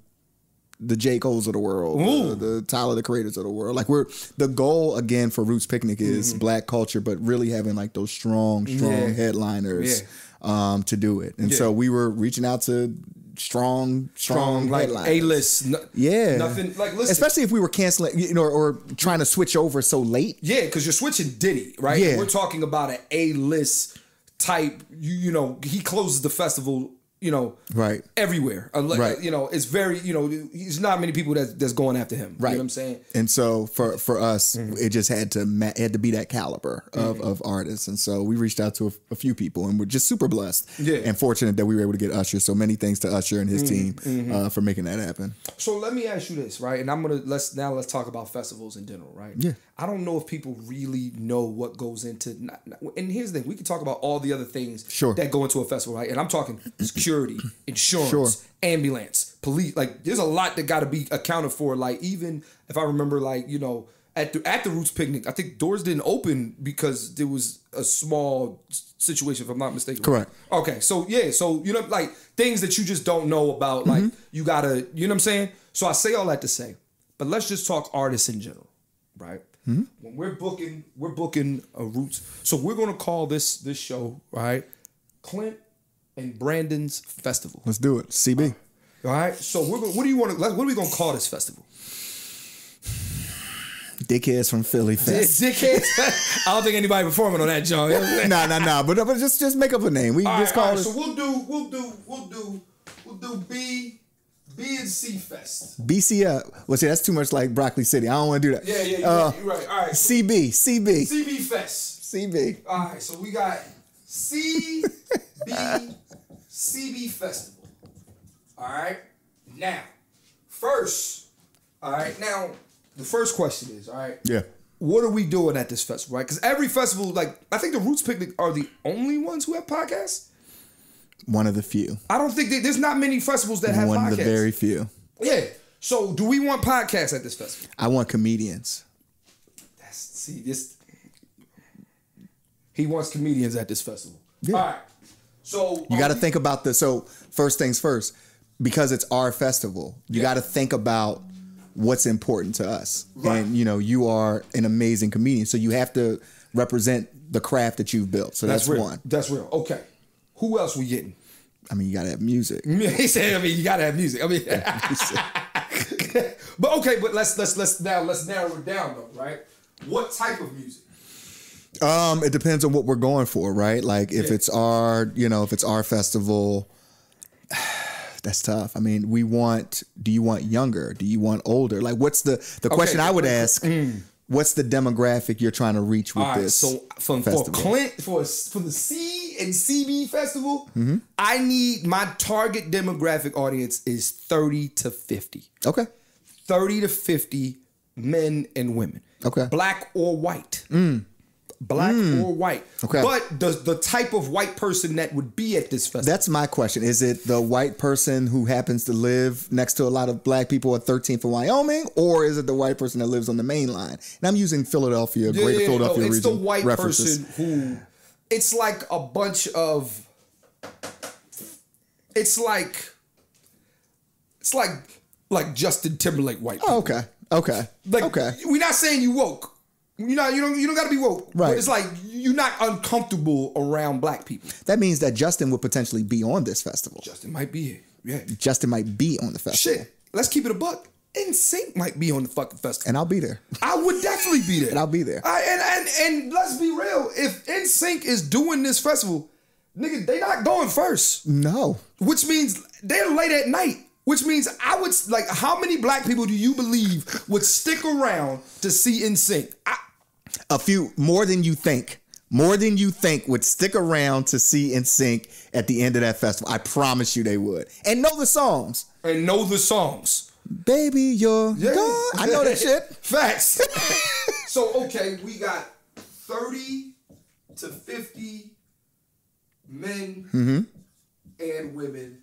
the J Cole's of the world, Ooh. the, the Tyler the Creators of the world. Like we're the goal again for Roots Picnic is black culture, but really having like those strong, strong Mm-hmm. Yeah. headliners um, to do it. And Yeah. so we were reaching out to strong, strong, Strong, like. A list. No, Yeah, Nothing like listen. Especially if we were canceling, you know, or trying to switch over so late. Yeah, because you're switching Diddy, right? Yeah. We're talking about an A list type. You you know, he closes the festival. You know, Right. everywhere. Unless, Right. You know, it's very. You know, there's not many people that that's going after him. Right. You know what I'm saying? And so for for us, Mm-hmm. it just had to ma- it had to be that caliber of, of artists. And so we reached out to a, a few people, and we're just super blessed Yeah. Mm-hmm. and fortunate that we were able to get Usher. So many thanks to Usher and his team uh, for making that happen. So let me ask you this, right? And I'm gonna let's now let's talk about festivals in general, right? Yeah. I don't know if people really know what goes into. not- And here's the thing: we can talk about all the other things Sure. that go into a festival, right? And I'm talking security, insurance, Sure. ambulance, police. Like, there's a lot that got to be accounted for. Like, even if I remember, like you know, at the at the Roots picnic, I think doors didn't open because there was a small situation, if I'm not mistaken. Correct. Okay, so yeah, so you know, like things that you just don't know about, like Mm-hmm. you gotta, you know what I'm saying? So I say all that to say, but let's just talk artists in general, right? Mm-hmm. When we're booking, we're booking a roots. So we're gonna call this this show, right? Clint and Brandon's festival. Let's do it. CB. All right. So we're gonna, what do you want to? What are we gonna call this festival? Dickheads from Philly Fest. Dickheads. I don't think anybody performing on that joint. no, no, no. But, but just just make up a name. We All just right, call right, it So we'll do, we'll do, we'll do, we'll do B, B and C Fest. BCF. Well, see, that's too much like Broccoli City. I don't want to do that. Yeah, yeah, you're, Uh, right, you're right. All right. So CB, CB, CB Fest. CB. All right. So we got C, B, CB Festival. All right. Now, first, all right. Now, the first question is, all right. Yeah. What are we doing at this festival, right? Because every festival, like I think the Roots Picnic are the only ones who have podcasts. One of the few. I don't think that, there's not many festivals that have One podcasts. of the very few. Yeah. So do we want podcasts at this festival? I want comedians. That's see this. He wants comedians at this festival. Yeah. All right. So You got to think about this. so first things first, because it's our festival. You Yeah. got to think about what's important to us, Right. and you know you are an amazing comedian, so you have to represent the craft that you've built. So that's, real. one. That's real. Okay. Who else we getting? I mean, you got to have music. he said, I mean, you gotta have music. I mean, but okay, but let's let's let's now let's narrow it down though, right? What type of music? Um, it depends on what we're going for, right? Like if Yeah. it's our, you know, if it's our festival, that's tough. I mean, we want. Do you want younger? Do you want older? Like, what's the the question I would ask? What's the demographic you're trying to reach with right, this? so from for? Clint for for the C and CB festival, Mm-hmm. I need my target demographic audience is thirty to fifty. okay, 30 to 50 men and women. Okay. Mm. Black or white. Black or white. Okay. But the the type of white person that would be at this festival. that's my question. Is it the white person who happens to live next to a lot of black people at 13th and Wyoming, or is it the white person that lives on the main line? And I'm using Philadelphia, Yeah, Greater yeah, no, Philadelphia it's region the white references. person who it's like a bunch of it's like it's like like Justin Timberlake white. Oh, okay, okay, Like okay. we're not saying you woke. You know, you don't you don't gotta be woke. Right. But it's like you're not uncomfortable around black people. That means that Justin would potentially be on this festival. Justin might be here. Yeah. Justin might be on the festival. Shit. Let's keep it a buck. NSYNC might be on the fucking festival. And I'll be there. I would definitely be there. And I'll be there. I, and, and and let's be real. If NSYNC is doing this festival, nigga, they not going first. No. Which means they're late at night. Which means I would like how many black people do you believe would stick around to see NSYNC? I, A few more than you think. More than you think would stick around to see NSYNC at the end of that festival. I promise you they would. And know the songs. and know the songs. Baby, you're gone. I know that shit. Facts. so okay, we got 30 to 50 men Mm-hmm. and women,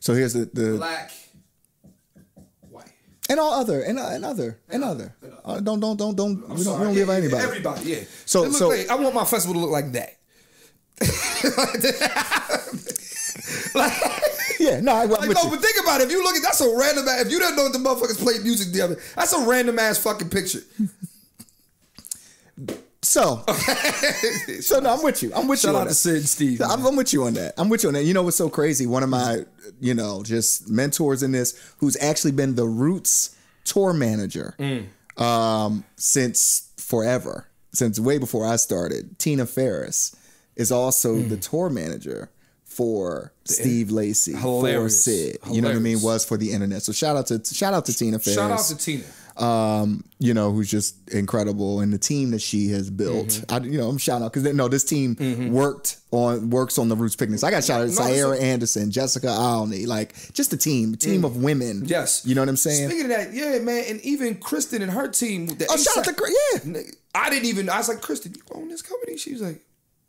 So here's the, the black, white. and all other and, uh, and other and other. Uh, don't don't don't don't we don't, we don't leave out anybody. Everybody, yeah. So- so- like- I want my festival to look like that. like, yeah, no, I, I'm like, no, you. but think about it. If you look at that's a random ass. If you don't know the motherfuckers played music together, that's a random ass fucking picture. So, so no, I'm with you. I'm with Shout you. out on to. Syd and Steve. I'm, I'm with you on that. I'm with you on that. You know what's so crazy? One of my, you know, just mentors in this, who's actually been the Roots tour manager um, since forever, since way before I started. Tina Farris is also the tour manager for Steve Lacy, for Hilarious. Syd. You know what I mean? Was for the internet. So shout out to shout out to Tina Farris Shout out to Tina. um, you know, who's just incredible, and the team that she has built. Mm-hmm. I, you know, I'm shouting out because no, this team worked on works on the Roots picnics. I got shout out to No, Sierra Anderson, Jessica Alney, like just a team, a team of women. Mm. Yes. you know what I'm saying. Speaking of that, yeah, man, and even Kristen and her team. Oh, shout out to yeah. I didn't even. I was like, Kristen, you own this company? She was like,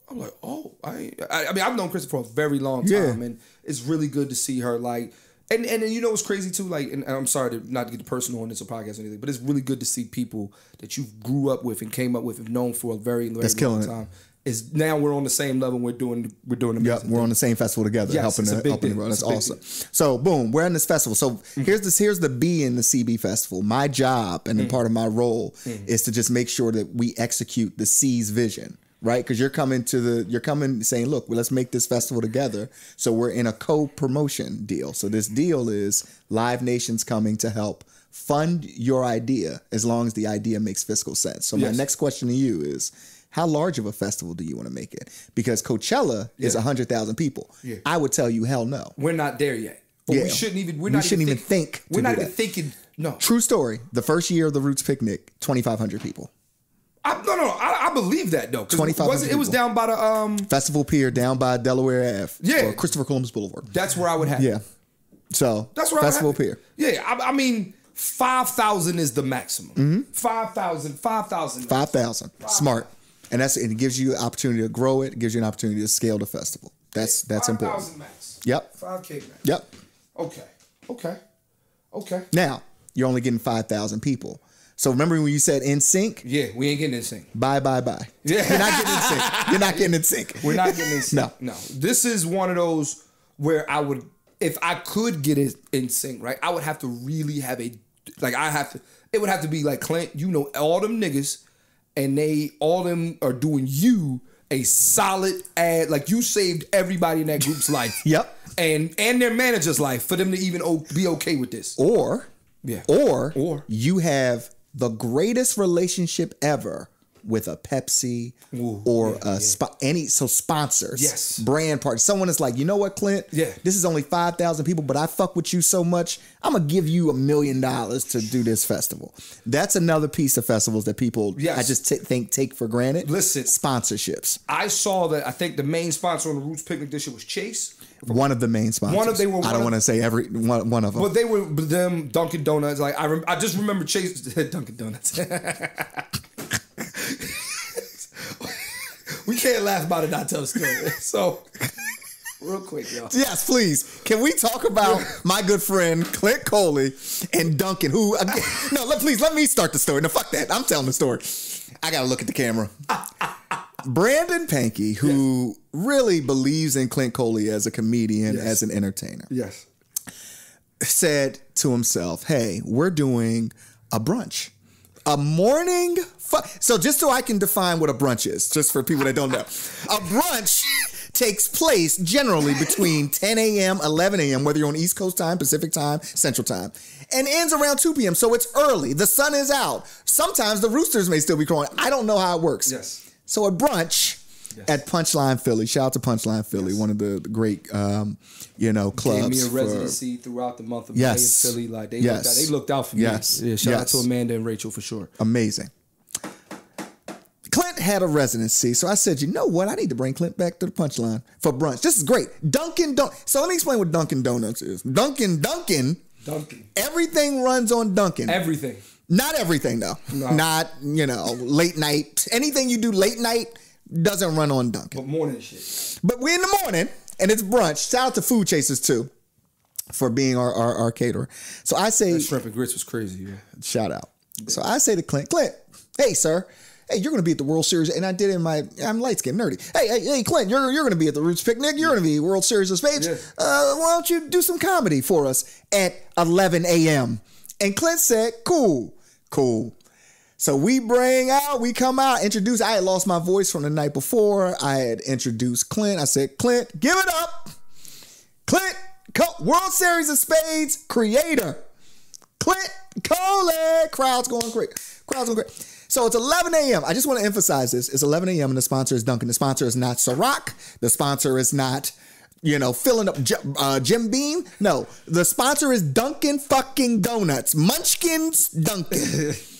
I'm like, oh, I. I, I mean, I've known Kristen for a very long time, Yeah. and it's really good to see her like. And and then you know what's crazy too, like, and I'm sorry to not to get personal on this or podcast or anything, but it's really good to see people that you grew up with and came up with and known for a very, very long time. Is now we're on the same level. We're doing we're doing Yep, amazing. we're on the same festival together, Yes, helping it's a the big helping the deal. world. It's That's awesome. So boom, we're in this festival. So mm-hmm. here's this here's the B in the CB festival. My job and then mm-hmm. part of my role mm-hmm. is to just make sure that we execute the C's vision. Right, because you're coming to the, you're coming saying, look, well, let's make this festival together. So we're in a co-promotion deal. So this deal is Live Nation's coming to help fund your idea as long as the idea makes fiscal sense. So my Yes. next question to you is how large of a festival do you want to make it? Because Coachella is Yeah. 100,000 people. Yeah. I would tell you hell no. We're not there yet. But Yeah. we shouldn't even. We're We not shouldn't even even think We're not even that. thinking. No, True story. The first year of the Roots Picnic, 2,500 people. I, no, no. I, I believe that though. 'cause 2,500 wasn't- It was down by the um. Festival Pier down by Delaware Ave. Yeah. Or Christopher Columbus Boulevard. That's where I would have. Yeah. So That's where Festival I would Pier. Yeah, I, I mean, five thousand is the maximum. Mm-hmm. Five thousand. Five thousand. Five thousand. Smart. And that's and it gives you an opportunity to grow it, it gives you an opportunity to scale the festival. That's that's important. 5,000 max. Yep. Five k max. Yep. Okay. Okay. Okay. Now, you're only getting five thousand people. So remember when you said NSYNC? Yeah, we ain't getting NSYNC. Bye bye bye. Yeah. You're not getting NSYNC. You're not getting NSYNC. We're not getting NSYNC. No. no. This is one of those where I would, if I could get it in sync, right? I would have to really have a, like I have to. It would have to be like Clint. You know, all them niggas, and they all them are doing you a solid ad. Like you saved everybody in that group's life. Yep. And and their manager's life for them to even be okay with this. Or Yeah. or Or. you have the greatest relationship ever with a Pepsi Ooh, or a spo- any so sponsors. Yes. Brand partners. Someone is like, you know what, Clint? Yeah. This is only five thousand people, but I fuck with you so much. I'm gonna give you a million dollars to do this festival. That's another piece of festivals that people Yes. I just think take for granted. Listen. sponsorships. I saw that. I think the main sponsor on the Roots Picnic this year was Chase, One of the main sponsors. One of- they were I don't want to say every one, one of them. but they were them Dunkin' Donuts. Like I, rem- I just remember Chase Dunkin' Donuts. we can't laugh about it, not tell the story. So, real quick, y'all. Yes, please. Can we talk about my good friend Clint Coley and Dunkin'? Who? Again, no, let, please let me start the story. No, fuck that. I'm telling the story. I gotta look at the camera. Brandon Pankey, who really believes in Clint Coley as a comedian, Yes. as an entertainer, Yes. said to himself, "Hey, we're doing a brunch, a morning." Fu- so just so I can define what a brunch is, just for people that don't know, a brunch takes place generally between 10 a.m., 11 a.m., whether you're on East Coast time, Pacific time, Central time, and ends around 2 p.m. So it's early. The sun is out. Sometimes the roosters may still be crowing. I don't know how it works. Yes. So a brunch. At Punchline Philly, shout out to Punchline Philly, one of the great, um, you know, clubs. Gave me a for- residency throughout the month of Yes. May in Philly. Like they Yes. looked out, they looked out for Yes. me. Yeah, shout out to Amanda and Rachel for sure. amazing. Clint had a residency, so I said, you know what? I need to bring Clint back to the punchline for brunch. This is great. Dunkin' Don. So let me explain what Dunkin' Donuts is. Dunkin' Dunkin'. Dunkin'. Everything runs on Dunkin'. Everything. Not everything though. No. Not you know late night. Anything you do late night doesn't run on Dunkin'. But morning shit. But we're in the morning and it's brunch. Shout out to Food Chasers too for being our our, our caterer. So I say Shrimp and grits was crazy, yeah. shout out. So I say to Clint, Clint, hey sir, hey you're gonna be at the World Series, and I did it in my I'm light skinned nerdy. Hey hey hey Clint, you're you're gonna be at the Roots Picnic. You're gonna be World Series of Spades. Yeah. Uh, why don't you do some comedy for us at 11 a.m. And Clint said, cool, cool. So we bring out, we come out, introduce. I had lost my voice from the night before. I had introduced Clint. I said, Clint, give it up. Clint, Co- World Series of Spades creator. Clint Coley. Crowd's going great. Crowd's going great. So it's 11 a.m. I just want to emphasize this. It's 11 a.m. and the sponsor is Dunkin'. The sponsor is not Ciroc. The sponsor is not, you know, filling up uh, Jim Beam. No, the sponsor is Dunkin' fucking Donuts. Munchkins Dunkin'.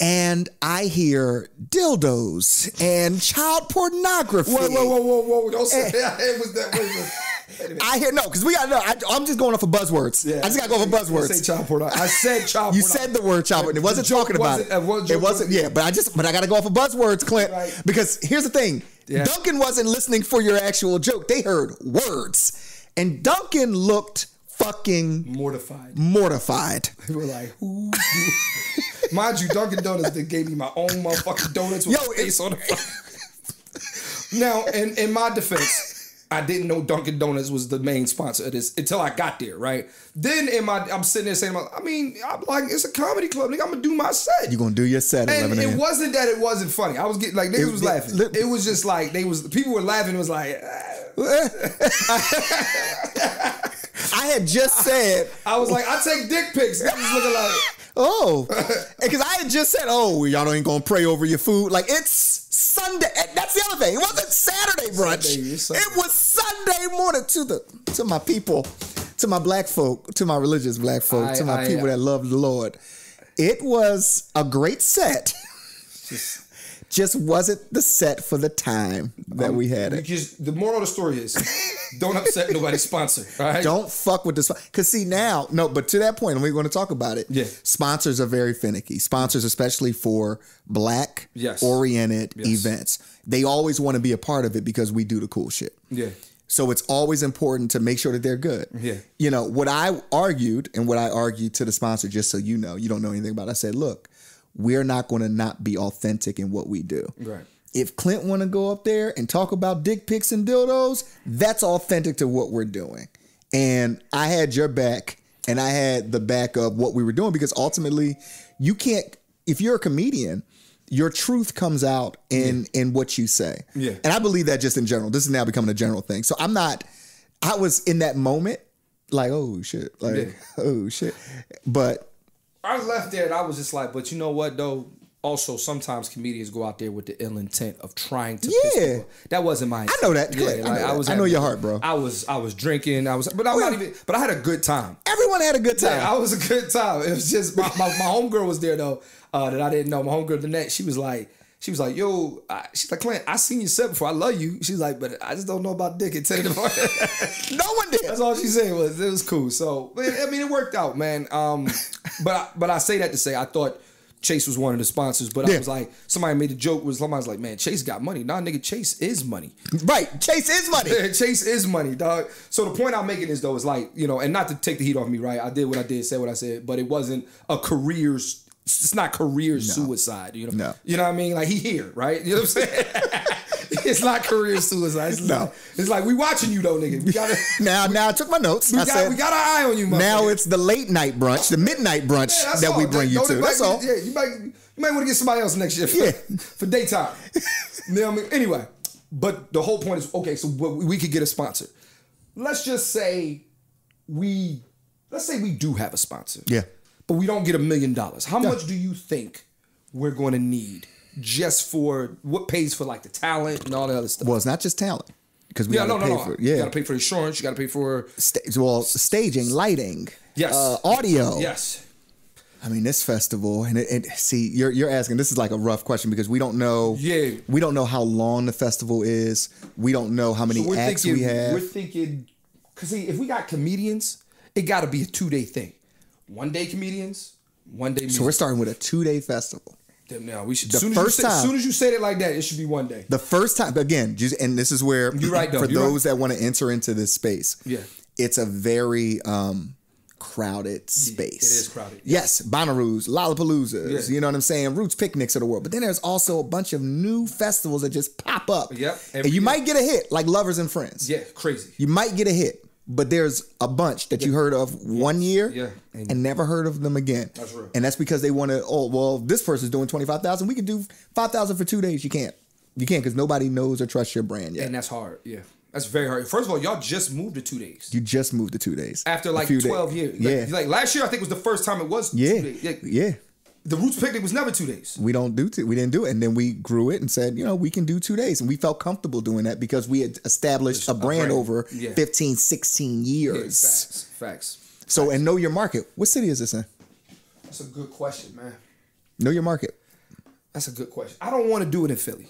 and I hear dildos and child pornography. Whoa, whoa, whoa, whoa, whoa. Don't say that. It was that. Wait, wait. I hear no, because we got no. I, I'm just going off of buzzwords. Yeah, I just got to go off of I buzzwords. say child pornography. I said child You said the word child, it wasn't talking about wasn't- it. uh, what It wasn't. Yeah, but I just, but I got to go off of buzzwords, Clint, Right. because here's the thing: Yeah. Dunkin' wasn't listening for your actual joke. They heard words, and Dunkin' looked fucking Mortified. mortified. They were like, who? Mind you, Dunkin' Donuts they gave me my own motherfucking donuts with Yo, face on the now, in, in my defense, I didn't know Dunkin' Donuts was the main sponsor of this until I got there, right? Then in my, I'm sitting there saying, I mean, I'm like, it's a comedy club, nigga. I'm gonna do my set. You gonna do your set at and 11 it wasn't that it wasn't funny. I was getting like niggas was it- laughing. look- it was just like they was people were laughing. It was like, ah. I had just said, I was like, I take dick pics. Niggas looking like oh, because I had just said, oh, y'all ain't gonna pray over your food. Like it's Sunday. That's the other thing. It wasn't Saturday brunch. Sunday, Sunday. It was Sunday morning to the to my people, to my black folk, to my religious black folk, I- to my I- people uh, that love the Lord. It was a great set. Just wasn't the set for the time that we had it. Because the moral of the story is, don't upset nobody's sponsor. Right. Don't fuck with this. Because see now, no, but to that point, and we're going to talk about it. Yeah. Sponsors are very finicky. Sponsors, especially for black Yes. oriented Yes. events, they always want to be a part of it because we do the cool shit. Yeah. So it's always important to make sure that they're good. Yeah. You know, what I argued and what I argued to the sponsor, just so you know, you don't know anything about it, I said, look, we're not going to not be authentic in what we do. Right. If Clint want to go up there and talk about dick pics and dildos, that's authentic to what we're doing. And I had your back and I had the back of what we were doing because ultimately you can't if you're a comedian, your truth comes out in in what you say. Yeah. And I believe that just in general. This is now becoming a general thing. So I'm not I was in that moment like, oh shit. Like, Yeah. oh shit. But I left there and I was just like, but you know what though? Also, sometimes comedians go out there with the ill intent of trying to. piss Yeah. that wasn't my. I know that, Clint. I know that. I know having- your heart, bro. I was, I was drinking. I was, but I'm not even. But I had a good time. everyone had a good time. Yeah, I was a good time. It was just my, my, my homegirl was there though uh, that I didn't know. My homegirl the next, she was like, she was like, yo, I, she's like, Clint, I seen you set before. I love you. She's like, but I just don't know about dick and tentative. no one did. That's all she said was it was cool. So I mean, it worked out, man. Um, but I, but I say that to say I thought Chase was one of the sponsors, but I was like, somebody made a joke was somebody was like, man, Chase got money. Nah, nigga, Chase is money. Right. Chase is money. Chase is money, dog. So the point I'm making is though is like you know, and not to take the heat off me, right? I did what I did, said what I said, but it wasn't a career. It's not career suicide, you know. No. You know what I mean? Like he here, right? You know what I'm saying? it's not career suicide. It's No. like, it's like we watching you though, nigga. We gotta. Now, now I took my notes. We I got, said, we got our eye on you, now it's the late night brunch, the midnight brunch Yeah, that all. we bring you to. That's all. Yeah, you might you might want to get somebody else next year for, Yeah. for daytime. you know what I mean? Anyway, but the whole point is okay. So we could get a sponsor. Let's just say we let's say we do have a sponsor. Yeah. But we don't get a million dollars. How much do you think we're going to need just for what pays for like the talent and all the other stuff? Well, it's not just talent because we yeah, gotta no, no, pay no. for it. You Yeah. got to pay for insurance. You got to pay for well, staging, lighting, Yes. uh, audio. yes. I mean, this festival, and it, it, see, you're you're asking. This is like a rough question because we don't know. Yeah. We don't know how long the festival is. We don't know how many So acts thinking, we have. We're thinking, because see, if we got comedians, it got to be a two day thing. One day comedians, one day music. so we're starting with a two day festival. Damn, now we should. The soon first as say, time- soon as you said it like that, it should be one day. The first time, again, and this is where You're right, though. for those that want to enter into this space, Yeah. it's a very um, crowded space. is crowded. Yes, Bonnaroo's, Lollapaloozas, Yeah. you know what I'm saying, Roots Picnics of the world. But then there's also a bunch of new festivals that just pop up. Yep, and you might get a hit, like Lovers and Friends. Yeah, crazy. You might get a hit, but there's a bunch that you heard of one year Yeah. and, And- never heard of them again. That's real. And that's because they want to, oh, well, this person's doing 25,000. We can do 5,000 for two days. You can't. You can't because nobody knows or trusts your brand yet. And that's hard. Yeah, that's very hard. First of all, y'all just moved to two days you just moved to two days. after like twelve days. years. Yeah. Like, last year, I think was the first time it was yeah. two days. Yeah. Yeah. The Roots picnic was never two days. We don't do two. We didn't do it. And then we grew it and said, you know, we can do two days. And we felt comfortable doing that because we had established a brand, brand. over Yeah. 15, 16 Yeah, years. facts. Facts. So, and know your market. What city is this in? That's a good question, man. Know your market. That's a good question. I don't want to do it in Philly.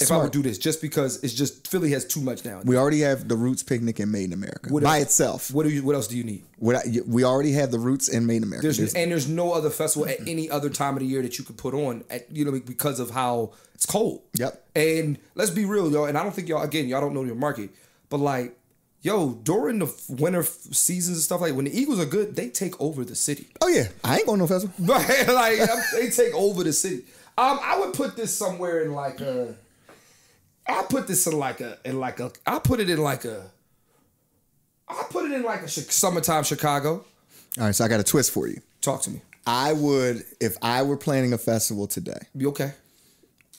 If I would do this, just because it's just Philly has too much now. We already have the Roots Picnic and Made in America What by else? itself. What do you? What else do you need? What I, we already have the Roots and Made in America. There's, There's- and there's no other festival at any other time of the year that you could put on at you know because of how it's cold. Yep. And let's be real, y'all. And I don't think y'all again y'all don't know your market, but like, yo, during the winter seasons and stuff like when the Eagles are good, they take over the city. oh yeah, I ain't going to no festival. Right? like they take over the city. Um, I would put this somewhere in like a. I put this in like a in like a. I put it in like a. I put it in like a chi- summertime Chicago. All right, so I got a twist for you. Talk to me. I would, if I were planning a festival today, Be okay.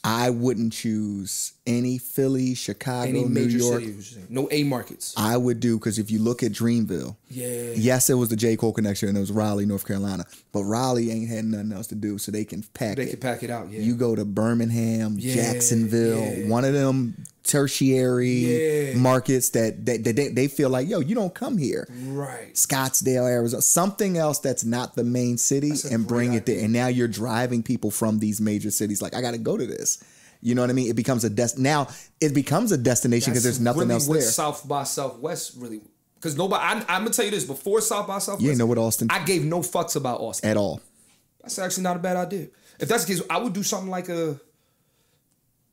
I wouldn't choose any Philly, Chicago, Any New York. city, no A markets. I would do because if you look at Dreamville, Yeah. yes, it was the J Cole connection and it was Raleigh, North Carolina, but Raleigh ain't had nothing else to do, so they can pack They it. can pack it out. Yeah. You go to Birmingham, Yeah, Jacksonville, yeah. one of them tertiary Yeah. markets that, that, that they, they feel like, yo, you don't come here. right. Scottsdale, Arizona, something else that's not the main city and bring great it there. And now you're driving people from these major cities. Like, I got to go to this. You know what I mean? It becomes a des- now it becomes a destination because there's nothing really else there. South by Southwest really, because nobody. I, I'm gonna tell you this: before South by Southwest, You know what Austin I gave no fucks about Austin. at all. That's actually not a bad idea. If that's the case, I would do something like a.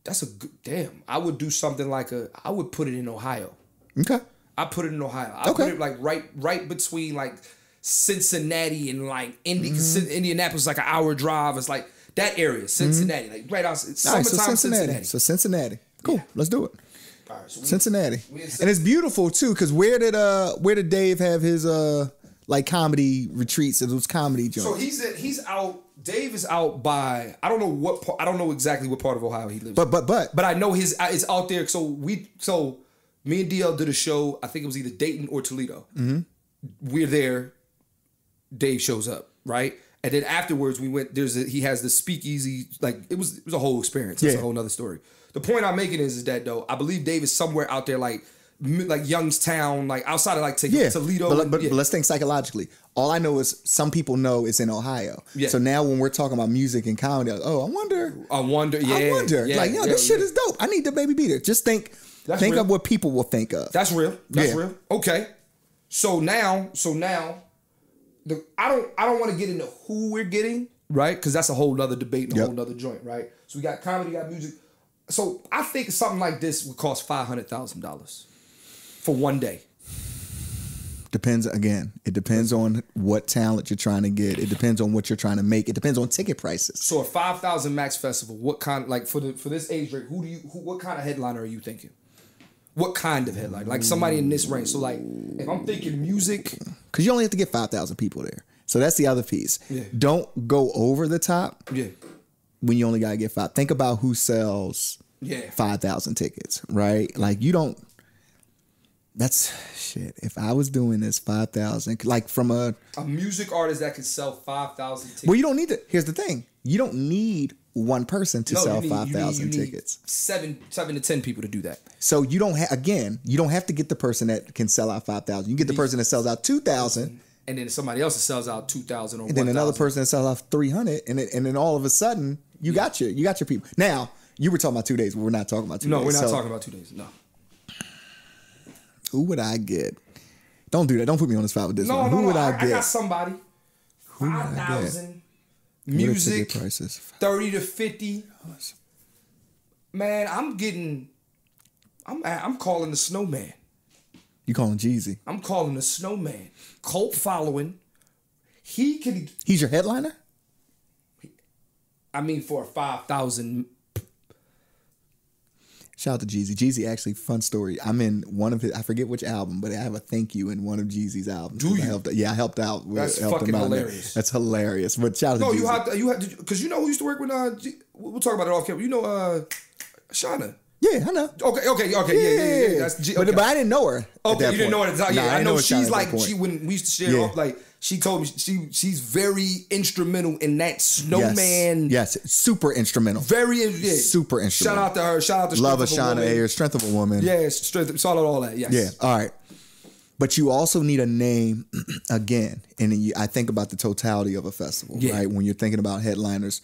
That's a good damn. I would do something like a. I would put it in Ohio. Okay. I put it in Ohio. I Okay. put it like right, right between like Cincinnati and like Indi- Mm-hmm. 'cause Indianapolis, is like an hour drive. It's like that area, Cincinnati, like right out. It's Mm-hmm. All right, summertime so Cincinnati. Cincinnati. So Cincinnati. Cool. Let's do it. All right, so we- Cincinnati. we And it's beautiful too, because where did uh where did Dave have his uh like comedy retreats? It was comedy joints. So he's at, he's out. Dave is out by I don't know what part. I don't know exactly what part of Ohio he lives. but but but but I know his uh, it's out there. So we so me and DL did a show. I think it was either Dayton or Toledo. Mm-hmm. We're there. Dave shows up, right? And then afterwards, we went. There's a, he has the speakeasy. Like it was it was a whole experience. That's Yeah. a whole nother story. The point I'm making is, is that though I believe Dave is somewhere out there, like like Youngstown, like outside of like to- yeah, Toledo. But, but, yeah. but let's think psychologically. All I know is some people know it's in Ohio. Yeah. So now when we're talking about music and comedy, like, oh, I wonder. I wonder. Yeah, I wonder. yeah, like, yo, yeah, this shit is dope. I need the baby beater. Just think, That's think real. of what people will think of. That's real. That's real. Okay. So now, so now, the I don't I don't want to get into who we're getting, right? Because that's a whole nother debate and a Yep. whole nother joint, right? So we got comedy, got music. So I think something like this would cost five hundred thousand dollars for one day. Depends again. It depends on what talent you're trying to get. It depends on what you're trying to make. It depends on ticket prices. So a five thousand max festival, what kind like for the for this age rate, who do you who what kind of headliner are you thinking? What kind of headliner? Like somebody in this range. So like if I'm thinking music, Because you only have to get five thousand people there. So that's the other piece. Yeah. Don't go over the top yeah. when you only gotta get five. Think about who sells Yeah. five thousand tickets, right? Like you don't. That's shit. If I was doing this five thousand, like from a A music artist that can sell five thousand tickets. well, you don't need to. Here's the thing: you don't need one person to No, sell need- five thousand tickets. Seven, seven to ten people to do that. So you don't have again. You don't have to get the person that can sell out five thousand. You get the person that sells out two thousand, And then somebody else that sells out two thousand or and then another 1,000. person that sells out three hundred, and it, and then all of a sudden you got your you got your people. Now you were talking about two days, we're not talking about two No, days. we're not So talking about two days. No, Who would I get? Don't do that. Don't put me on the spot with this no, one. no, Who no. would I, I I get? got somebody. would I Five get? thousand. Music prices. thirty to fifty. Man, I'm getting. I'm I'm calling the snowman. You calling Jeezy? I'm calling the snowman. Cult following. He can. He's your headliner. I mean, for a five thousand. Shout out to Jeezy. Jeezy actually fun story. I'm in one of his. I forget which album, but I have a thank you in one of Jeezy's albums. Do 'Cause I you? helped, yeah, I helped out. With, That's helped fucking hilarious. That's hilarious. But shout out to No, Jeezy. you have to. You have to because you know who used to work with. Uh, G, we'll talk about it off camera. You know, uh, Shauna. yeah, I know. Okay, okay, okay, yeah, yeah, yeah. yeah. That's G, But, okay. but I didn't know her. Okay, you didn't know point. it at the time. Nah, Yeah, I didn't know she's like she when we used to share Yeah. off like she told me she she's very instrumental in that snowman. Yes, yes, super instrumental. Very yeah. Super instrumental. Shout out to her. Shout out to Love of Strength Shauna a Ayers, Strength of a Woman. Yeah, strength. Shout out all that. Yes. Yeah. All right. But you also need a name again, and you, I think about the totality of a festival, Yeah. right? When you're thinking about headliners,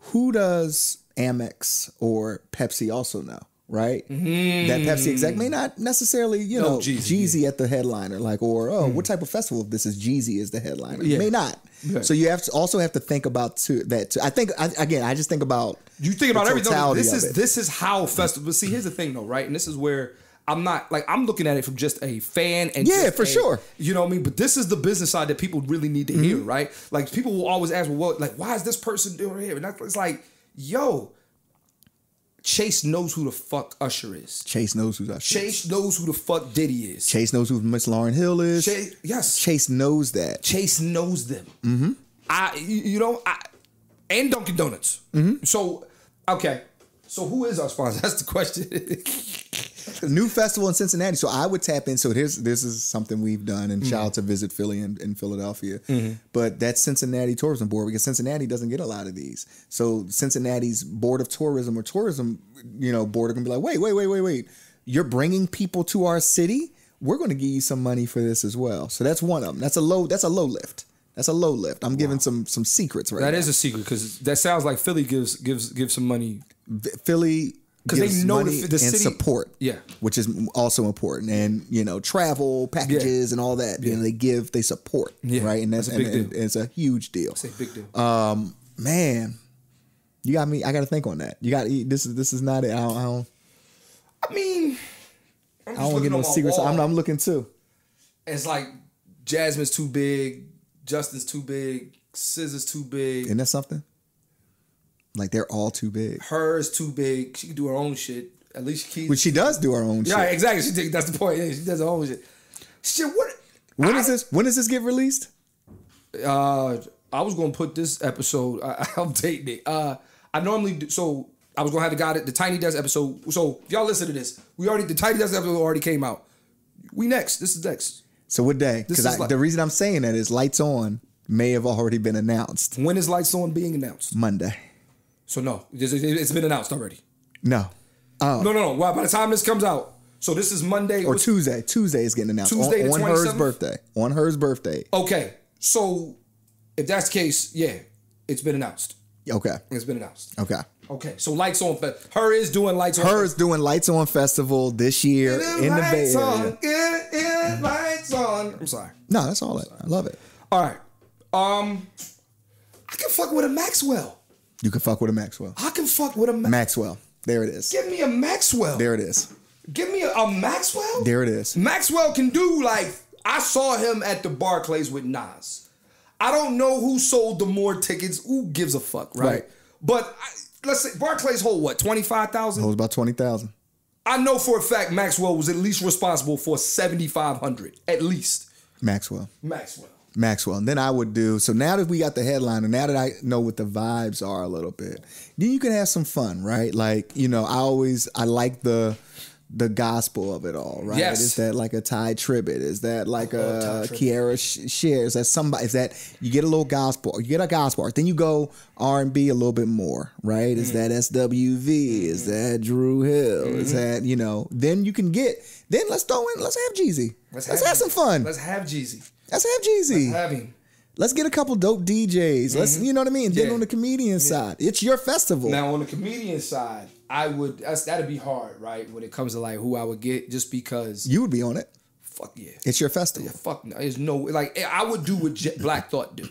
who does Amex or Pepsi also know, right? That Pepsi exec may not necessarily, you No, know, Jeezy, Jeezy, at the headliner, like, or oh, what type of festival if this is Jeezy is the headliner? Yeah. May not. Right. So you have to also have to think about too, that. Too. I think I, again, I just think about You think about everything. This is it. this is how festival. See, here's the thing, though, right? And this is where I'm not like I'm looking at it from just a fan and Yeah, for a- sure. Mm-hmm. You know what I mean? But this is the business side that people really need to hear, right? Like people will always ask, well, what, like, why is this person doing it here? And that's it's like, yo, Chase knows who the fuck Usher is. Chase knows who's Usher. Chase knows who the fuck Diddy is. Chase knows who Miss Lauryn Hill is. Chase, yes, Chase knows that. Chase knows them. Mm-hmm. I, you you know, I, and Dunkin' Donuts. Mm-hmm. So, okay, So who is our sponsor? That's the question. New festival in Cincinnati. So I would tap in. So here's this is something we've done, and shout out mm-hmm. to Visit Philly in, in Philadelphia. Mm-hmm. But that's Cincinnati Tourism Board because Cincinnati doesn't get a lot of these. So Cincinnati's Board of Tourism or Tourism, you know, board are gonna be like, wait, wait, wait, wait, wait. You're bringing people to our city. We're going to give you some money for this as well. So that's one of them. That's a low. That's a low lift. That's a low lift. I'm giving some some secrets right that now. is a secret because that sounds like Philly gives gives gives some money. Philly 'Cause they know the- money the and city- support, Yeah. which is also important, and you know travel packages and all that. You know they give, they support, Yeah, right, and that's, that's a big and, deal. and it's a huge deal. It's a big deal. Um, man, you got me. I got to think on that. You got this is this is not it. I don't. I don't, I mean, I'm I don't want to get no secrets. I'm, I'm looking too. It's like Jasmine's too big, Justin's too big, SZA's too big, Isn't that something? Like they're all too big. H.E.R.'s too big. She can do her own shit. At least she keeps. Which she does do her own shit. yeah, shit. exactly. She did, that's the point. Yeah, she does her own shit. Shit, what? When I, is this? When does this get released? Uh, I was gonna put this episode. I, I'm dating it. Uh, I normally do, so. I was gonna have the guy the Tiny Desk episode. So if y'all listen to this, we already the Tiny Desk episode already came out. We next. This is next. So what day? Because like- the reason I'm saying that is Lights On may have already been announced When is Lights On being announced? Monday. So no, it's- been announced already. No. Oh. No, no, no. Well, by the time this comes out, so this is Monday Or Tuesday. Tuesday is getting announced. Tuesday on, on 27th? birthday. On H.E.R.'s birthday. Okay, so if that's the case, yeah, it's been announced. Okay. It's been announced. Okay. Okay, so lights on. Fe- H.E.R. is doing lights on. H.E.R.'s doing Lights On Festival this year Get in the Bay lights Area. on. Get it, lights on. I'm sorry. No, that's all. It. I love it. All right. Um, I can fuck with a Maxwell. You can fuck with a Maxwell. I can fuck with a Ma- Maxwell. There it is. Give me a Maxwell. There it is. Give me a, a Maxwell. There it is. Maxwell can do like I saw him at the Barclays with Nas. I don't know who sold the more tickets. Who gives a fuck, right? Right. But I, let's say Barclays hold what twenty five thousand. Thousand. was about 20,000. I know for a fact Maxwell was at least responsible for seventy five hundred, at least. Maxwell. Maxwell. Maxwell. And then I would do so now that we got the headline and now that I know what the vibes are a little bit, then you can have some fun, right? Like, you know, I always I like the the gospel of it all, right? Yes. Is that like a Tye Tribbett? Is that like a. Kierra Sh- Sheard? Is that somebody? Is that you get a little gospel? You get a gospel art, then you go R and B a little bit more, right? Mm. Is that SWV? Is that Dru Hill? Mm-hmm. Is that you know? Then you can get. Then let's throw in. Let's have Jeezy. Let's, have, some fun. Let's have Jeezy. Let's have Jeezy. Have him. Let's get a couple dope DJs. Let's, you know what I mean. Then Mm-hmm. On the comedian side, it's your festival. Now on the comedian side, I would that's that'd be hard, right? When it comes to like who I would get, just because you would be on it. fuck yeah. It's your festival. Yeah, Fuck no, there's no like I would do what J- Black Thought do.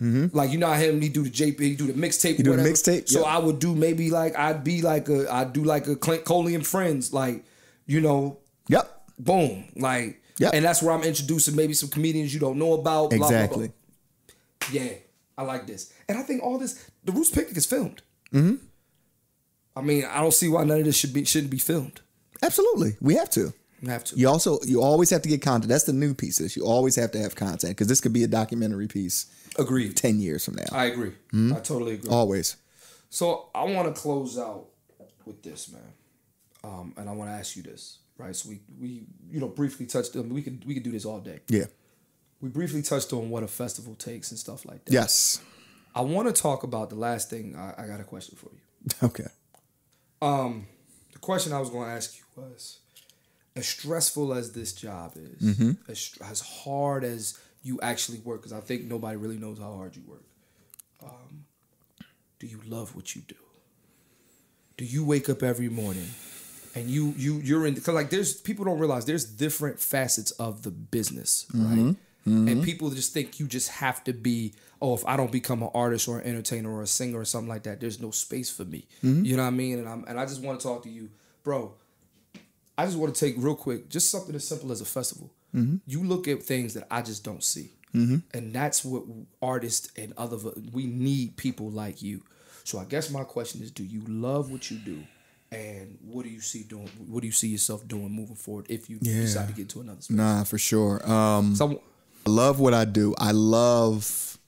Like you know how him he do the JP, he do the mixtape. do the mixtape, So yep. I would do maybe like I'd be like a I'd do like a Clint Coley and Friends, like you know, Yep. boom, like Yep. and that's where I'm introducing maybe some comedians you don't know about. blah, blah, blah. Exactly. Yeah, I like this, and I think all this the Roots picnic is filmed. Mm-hmm. I mean, I don't see why none of this should be shouldn't be filmed. Absolutely. We have to. You have to. You also you always have to get content. That's the new piece. Is you always have to have content because this could be a documentary piece Agreed. ten years from now. I agree. Mm-hmm. I totally agree. always. So I want to close out with this, man, um, and I want to ask you this, right? So we we you know briefly touched on we could we could do this all day. Yeah. We briefly touched on what a festival takes and stuff like that. Yes. I want to talk about the last thing. I, I got a question for you. Okay. Um, the question I was going to ask you was, as stressful as this job is, Mm-hmm. as, as hard as you actually work, because I think nobody really knows how hard you work. Um, do you love what you do? Do you wake up every morning and you you you're in because like there's people don't realize there's different facets of the business, right? Mm-hmm. Mm-hmm. And people just think you just have to be, oh, if I don't become an artist or an entertainer or a singer or something like that, there's no space for me. Mm-hmm. You know what I mean? And I'm and I just want to talk to you, bro. I just want to take real quick, just something as simple as a festival. You look at things that I just don't see, and that's what artists and other we need people like you. So I guess my question is, do you love what you do, and what do you see doing? What do you see yourself doing moving forward if you decide to get to another space? Nah, for sure. Um, So I love what I do. I love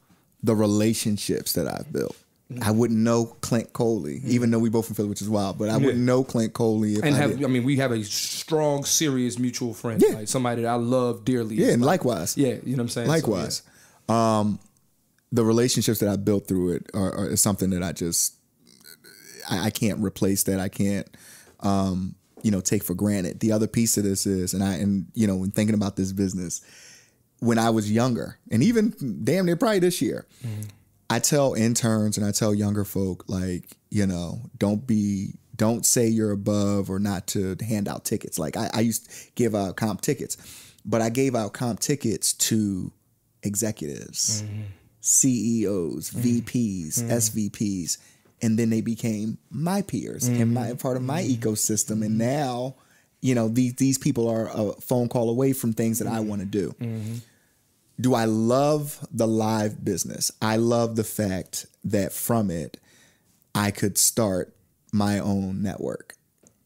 the relationships that I've built. I wouldn't know Clint Coley, even though we both from Philly, which is wild. But I wouldn't know Clint Coley if and I have didn't. I mean we have a strong, serious mutual friend, Yeah. like somebody that I love dearly. Yeah, and likewise. yeah, you know what I'm saying. So, Likewise. Um, the relationships that I built through it are, are is something that I just I, I can't replace that. I can't um, you know, take for granted. The other piece of this is, and I and you know, when thinking about this business, when I was younger, and even damn near probably this year, mm-hmm. I tell interns and I tell younger folk like, you know, don't be don't say you're above or not to hand out tickets. Like I, I used to give out comp tickets, but I gave out comp tickets to executives, mm-hmm. CEOs, mm-hmm. VPs, SVPs, and then they became my peers and my mm-hmm. part of my mm-hmm. ecosystem. And mm-hmm. now, you know, these these people are a phone call away from things that I want to do do I love the live business? I love the fact that from it, I could start my own network,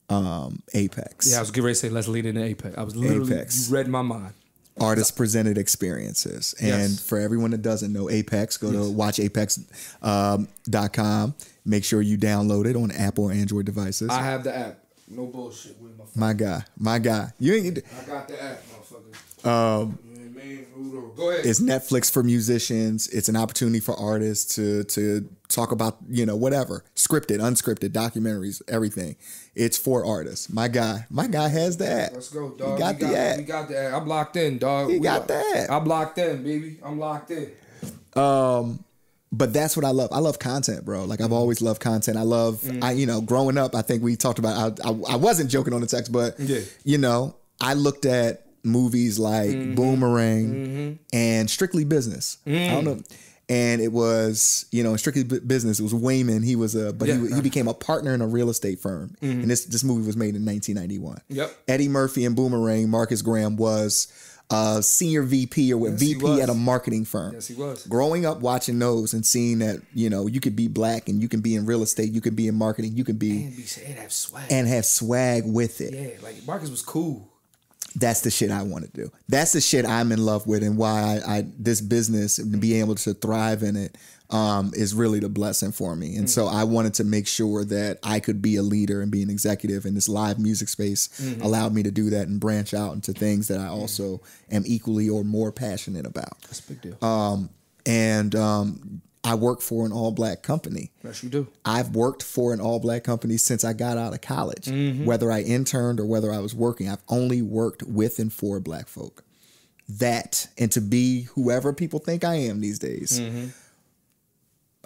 um, Apex. Yeah, I was getting ready to say let's lead into Apex. I was literally Apex. you read my mind. Artist presented experiences. And Yes. for everyone that doesn't know Apex, go to watchapex.com. Um, dot com. Make sure you download it on Apple or Android devices. I have the app. No bullshit with my phone. my guy, my guy. You ain't. I got the app, motherfucker. Um, go ahead. it's Netflix for musicians. It's an opportunity for artists to to talk about you know whatever scripted, unscripted, documentaries, everything. It's for artists. My guy, my guy has that. Let's go, dog. He got we the got, app. We got the app. I'm locked in, dog. He We got lock- that. I'm locked in, baby. I'm locked in. But that's what I love. I love content, bro. Like I've always loved content. I love, I you know, growing up. I think we talked about. I, I, I wasn't joking on the text, but Yeah. you know, I looked at movies like Mm-hmm. Boomerang and Strictly Business. I Mm. don't know. And it was, you know, Strictly Business. It was Waymon. He was a, but Yeah. Mm-hmm. he, he became a partner in a real estate firm. And this this movie was made in 1991. Yep. Eddie Murphy and Boomerang. Marcus Graham was a senior VP or what he VP at a marketing firm Yes, he was. growing up watching those and seeing that you know you could be black and you can be in real estate you can be in marketing you can be And be have swag. and have swag with it yeah, like Marcus was cool. that's the shit i want to do that's the shit i'm in love with and why i, I this business and being able to thrive in it um, is really the blessing for me and so i wanted to make sure that i could be a leader and be an executive in this live music space allowed me to do that and branch out into things that i also am equally or more passionate about That's a big deal. and um, I work for an all black company. yes, you do. I've worked for an all black company since I got out of college. Whether I interned or whether I was working, I've only worked with and for black folk. That and to be whoever people think I am these days,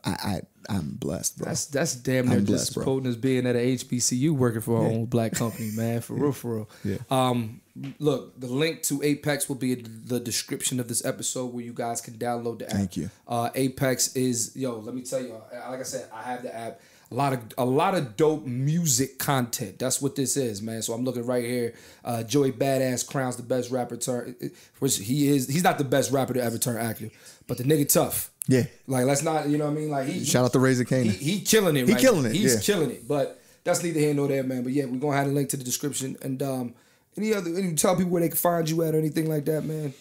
I, I I'm blessed, bro. That's that's damn near I'm just blessed, bro. potent as being at a HBCU working for our own black company, man. For real, for real. Yeah. Um, look, the link to Apex will be in the description of this episode where you guys can download the app. Thank you. Uh, Apex is yo. Let me tell you, like I said, I have the app. A lot of a lot of dope music content. That's what this is, man. So I'm looking right here. Uh, Joey Badass crowns the best rapper turn. Which he is. He's not the best rapper to ever turn active, but the nigga tough. Yeah. Like let's not. You know what I mean? Like he. Shout out to Razor He, Canaan. he killing it. He right killing now. it, He's yeah. killing it. But that's neither here nor there, man. But yeah, we're gonna have a link to the description and um any other any tell people where they can find you at or anything like that, man.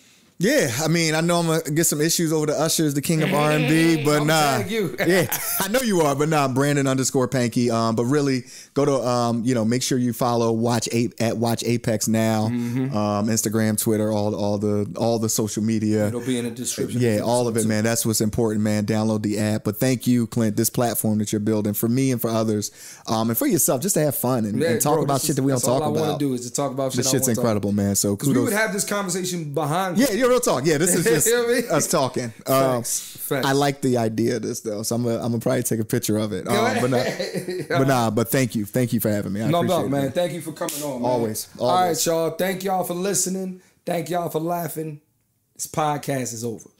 Yeah, I mean, I know I'm gonna get some issues over the Ushers, the king of R and B, but I'm nah. yeah, I know you are, but nah. Brandon underscore Pankey. Um, but really, go to um, you know, make sure you follow Watch Ape at Watch Apex now, Mm-hmm. um, Instagram, Twitter, all all the all the social media. It'll be in the description. Yeah, all of it, man. That's what's important, man. Download the app. But thank you, Clint, this platform that you're building for me and for others, um, and for yourself, just to have fun and, Yeah, and talk bro, about shit is- that we don't that's all talk I about. want to do is to talk about shit. This shit's talk incredible, man. So Because we would have this conversation behind. Yeah, yeah, real talk. Yeah, this is just You know I mean? us talking. Um, Facts. Facts. I like the idea of this though, so I'm gonna, I'm gonna probably take a picture of it. Um, but not, but nah, but thank you, thank you for having me. I No, no, it, man. Thank you for coming on. Man. Always, All right, y'all. Thank y'all for listening. Thank y'all for laughing. This podcast is over.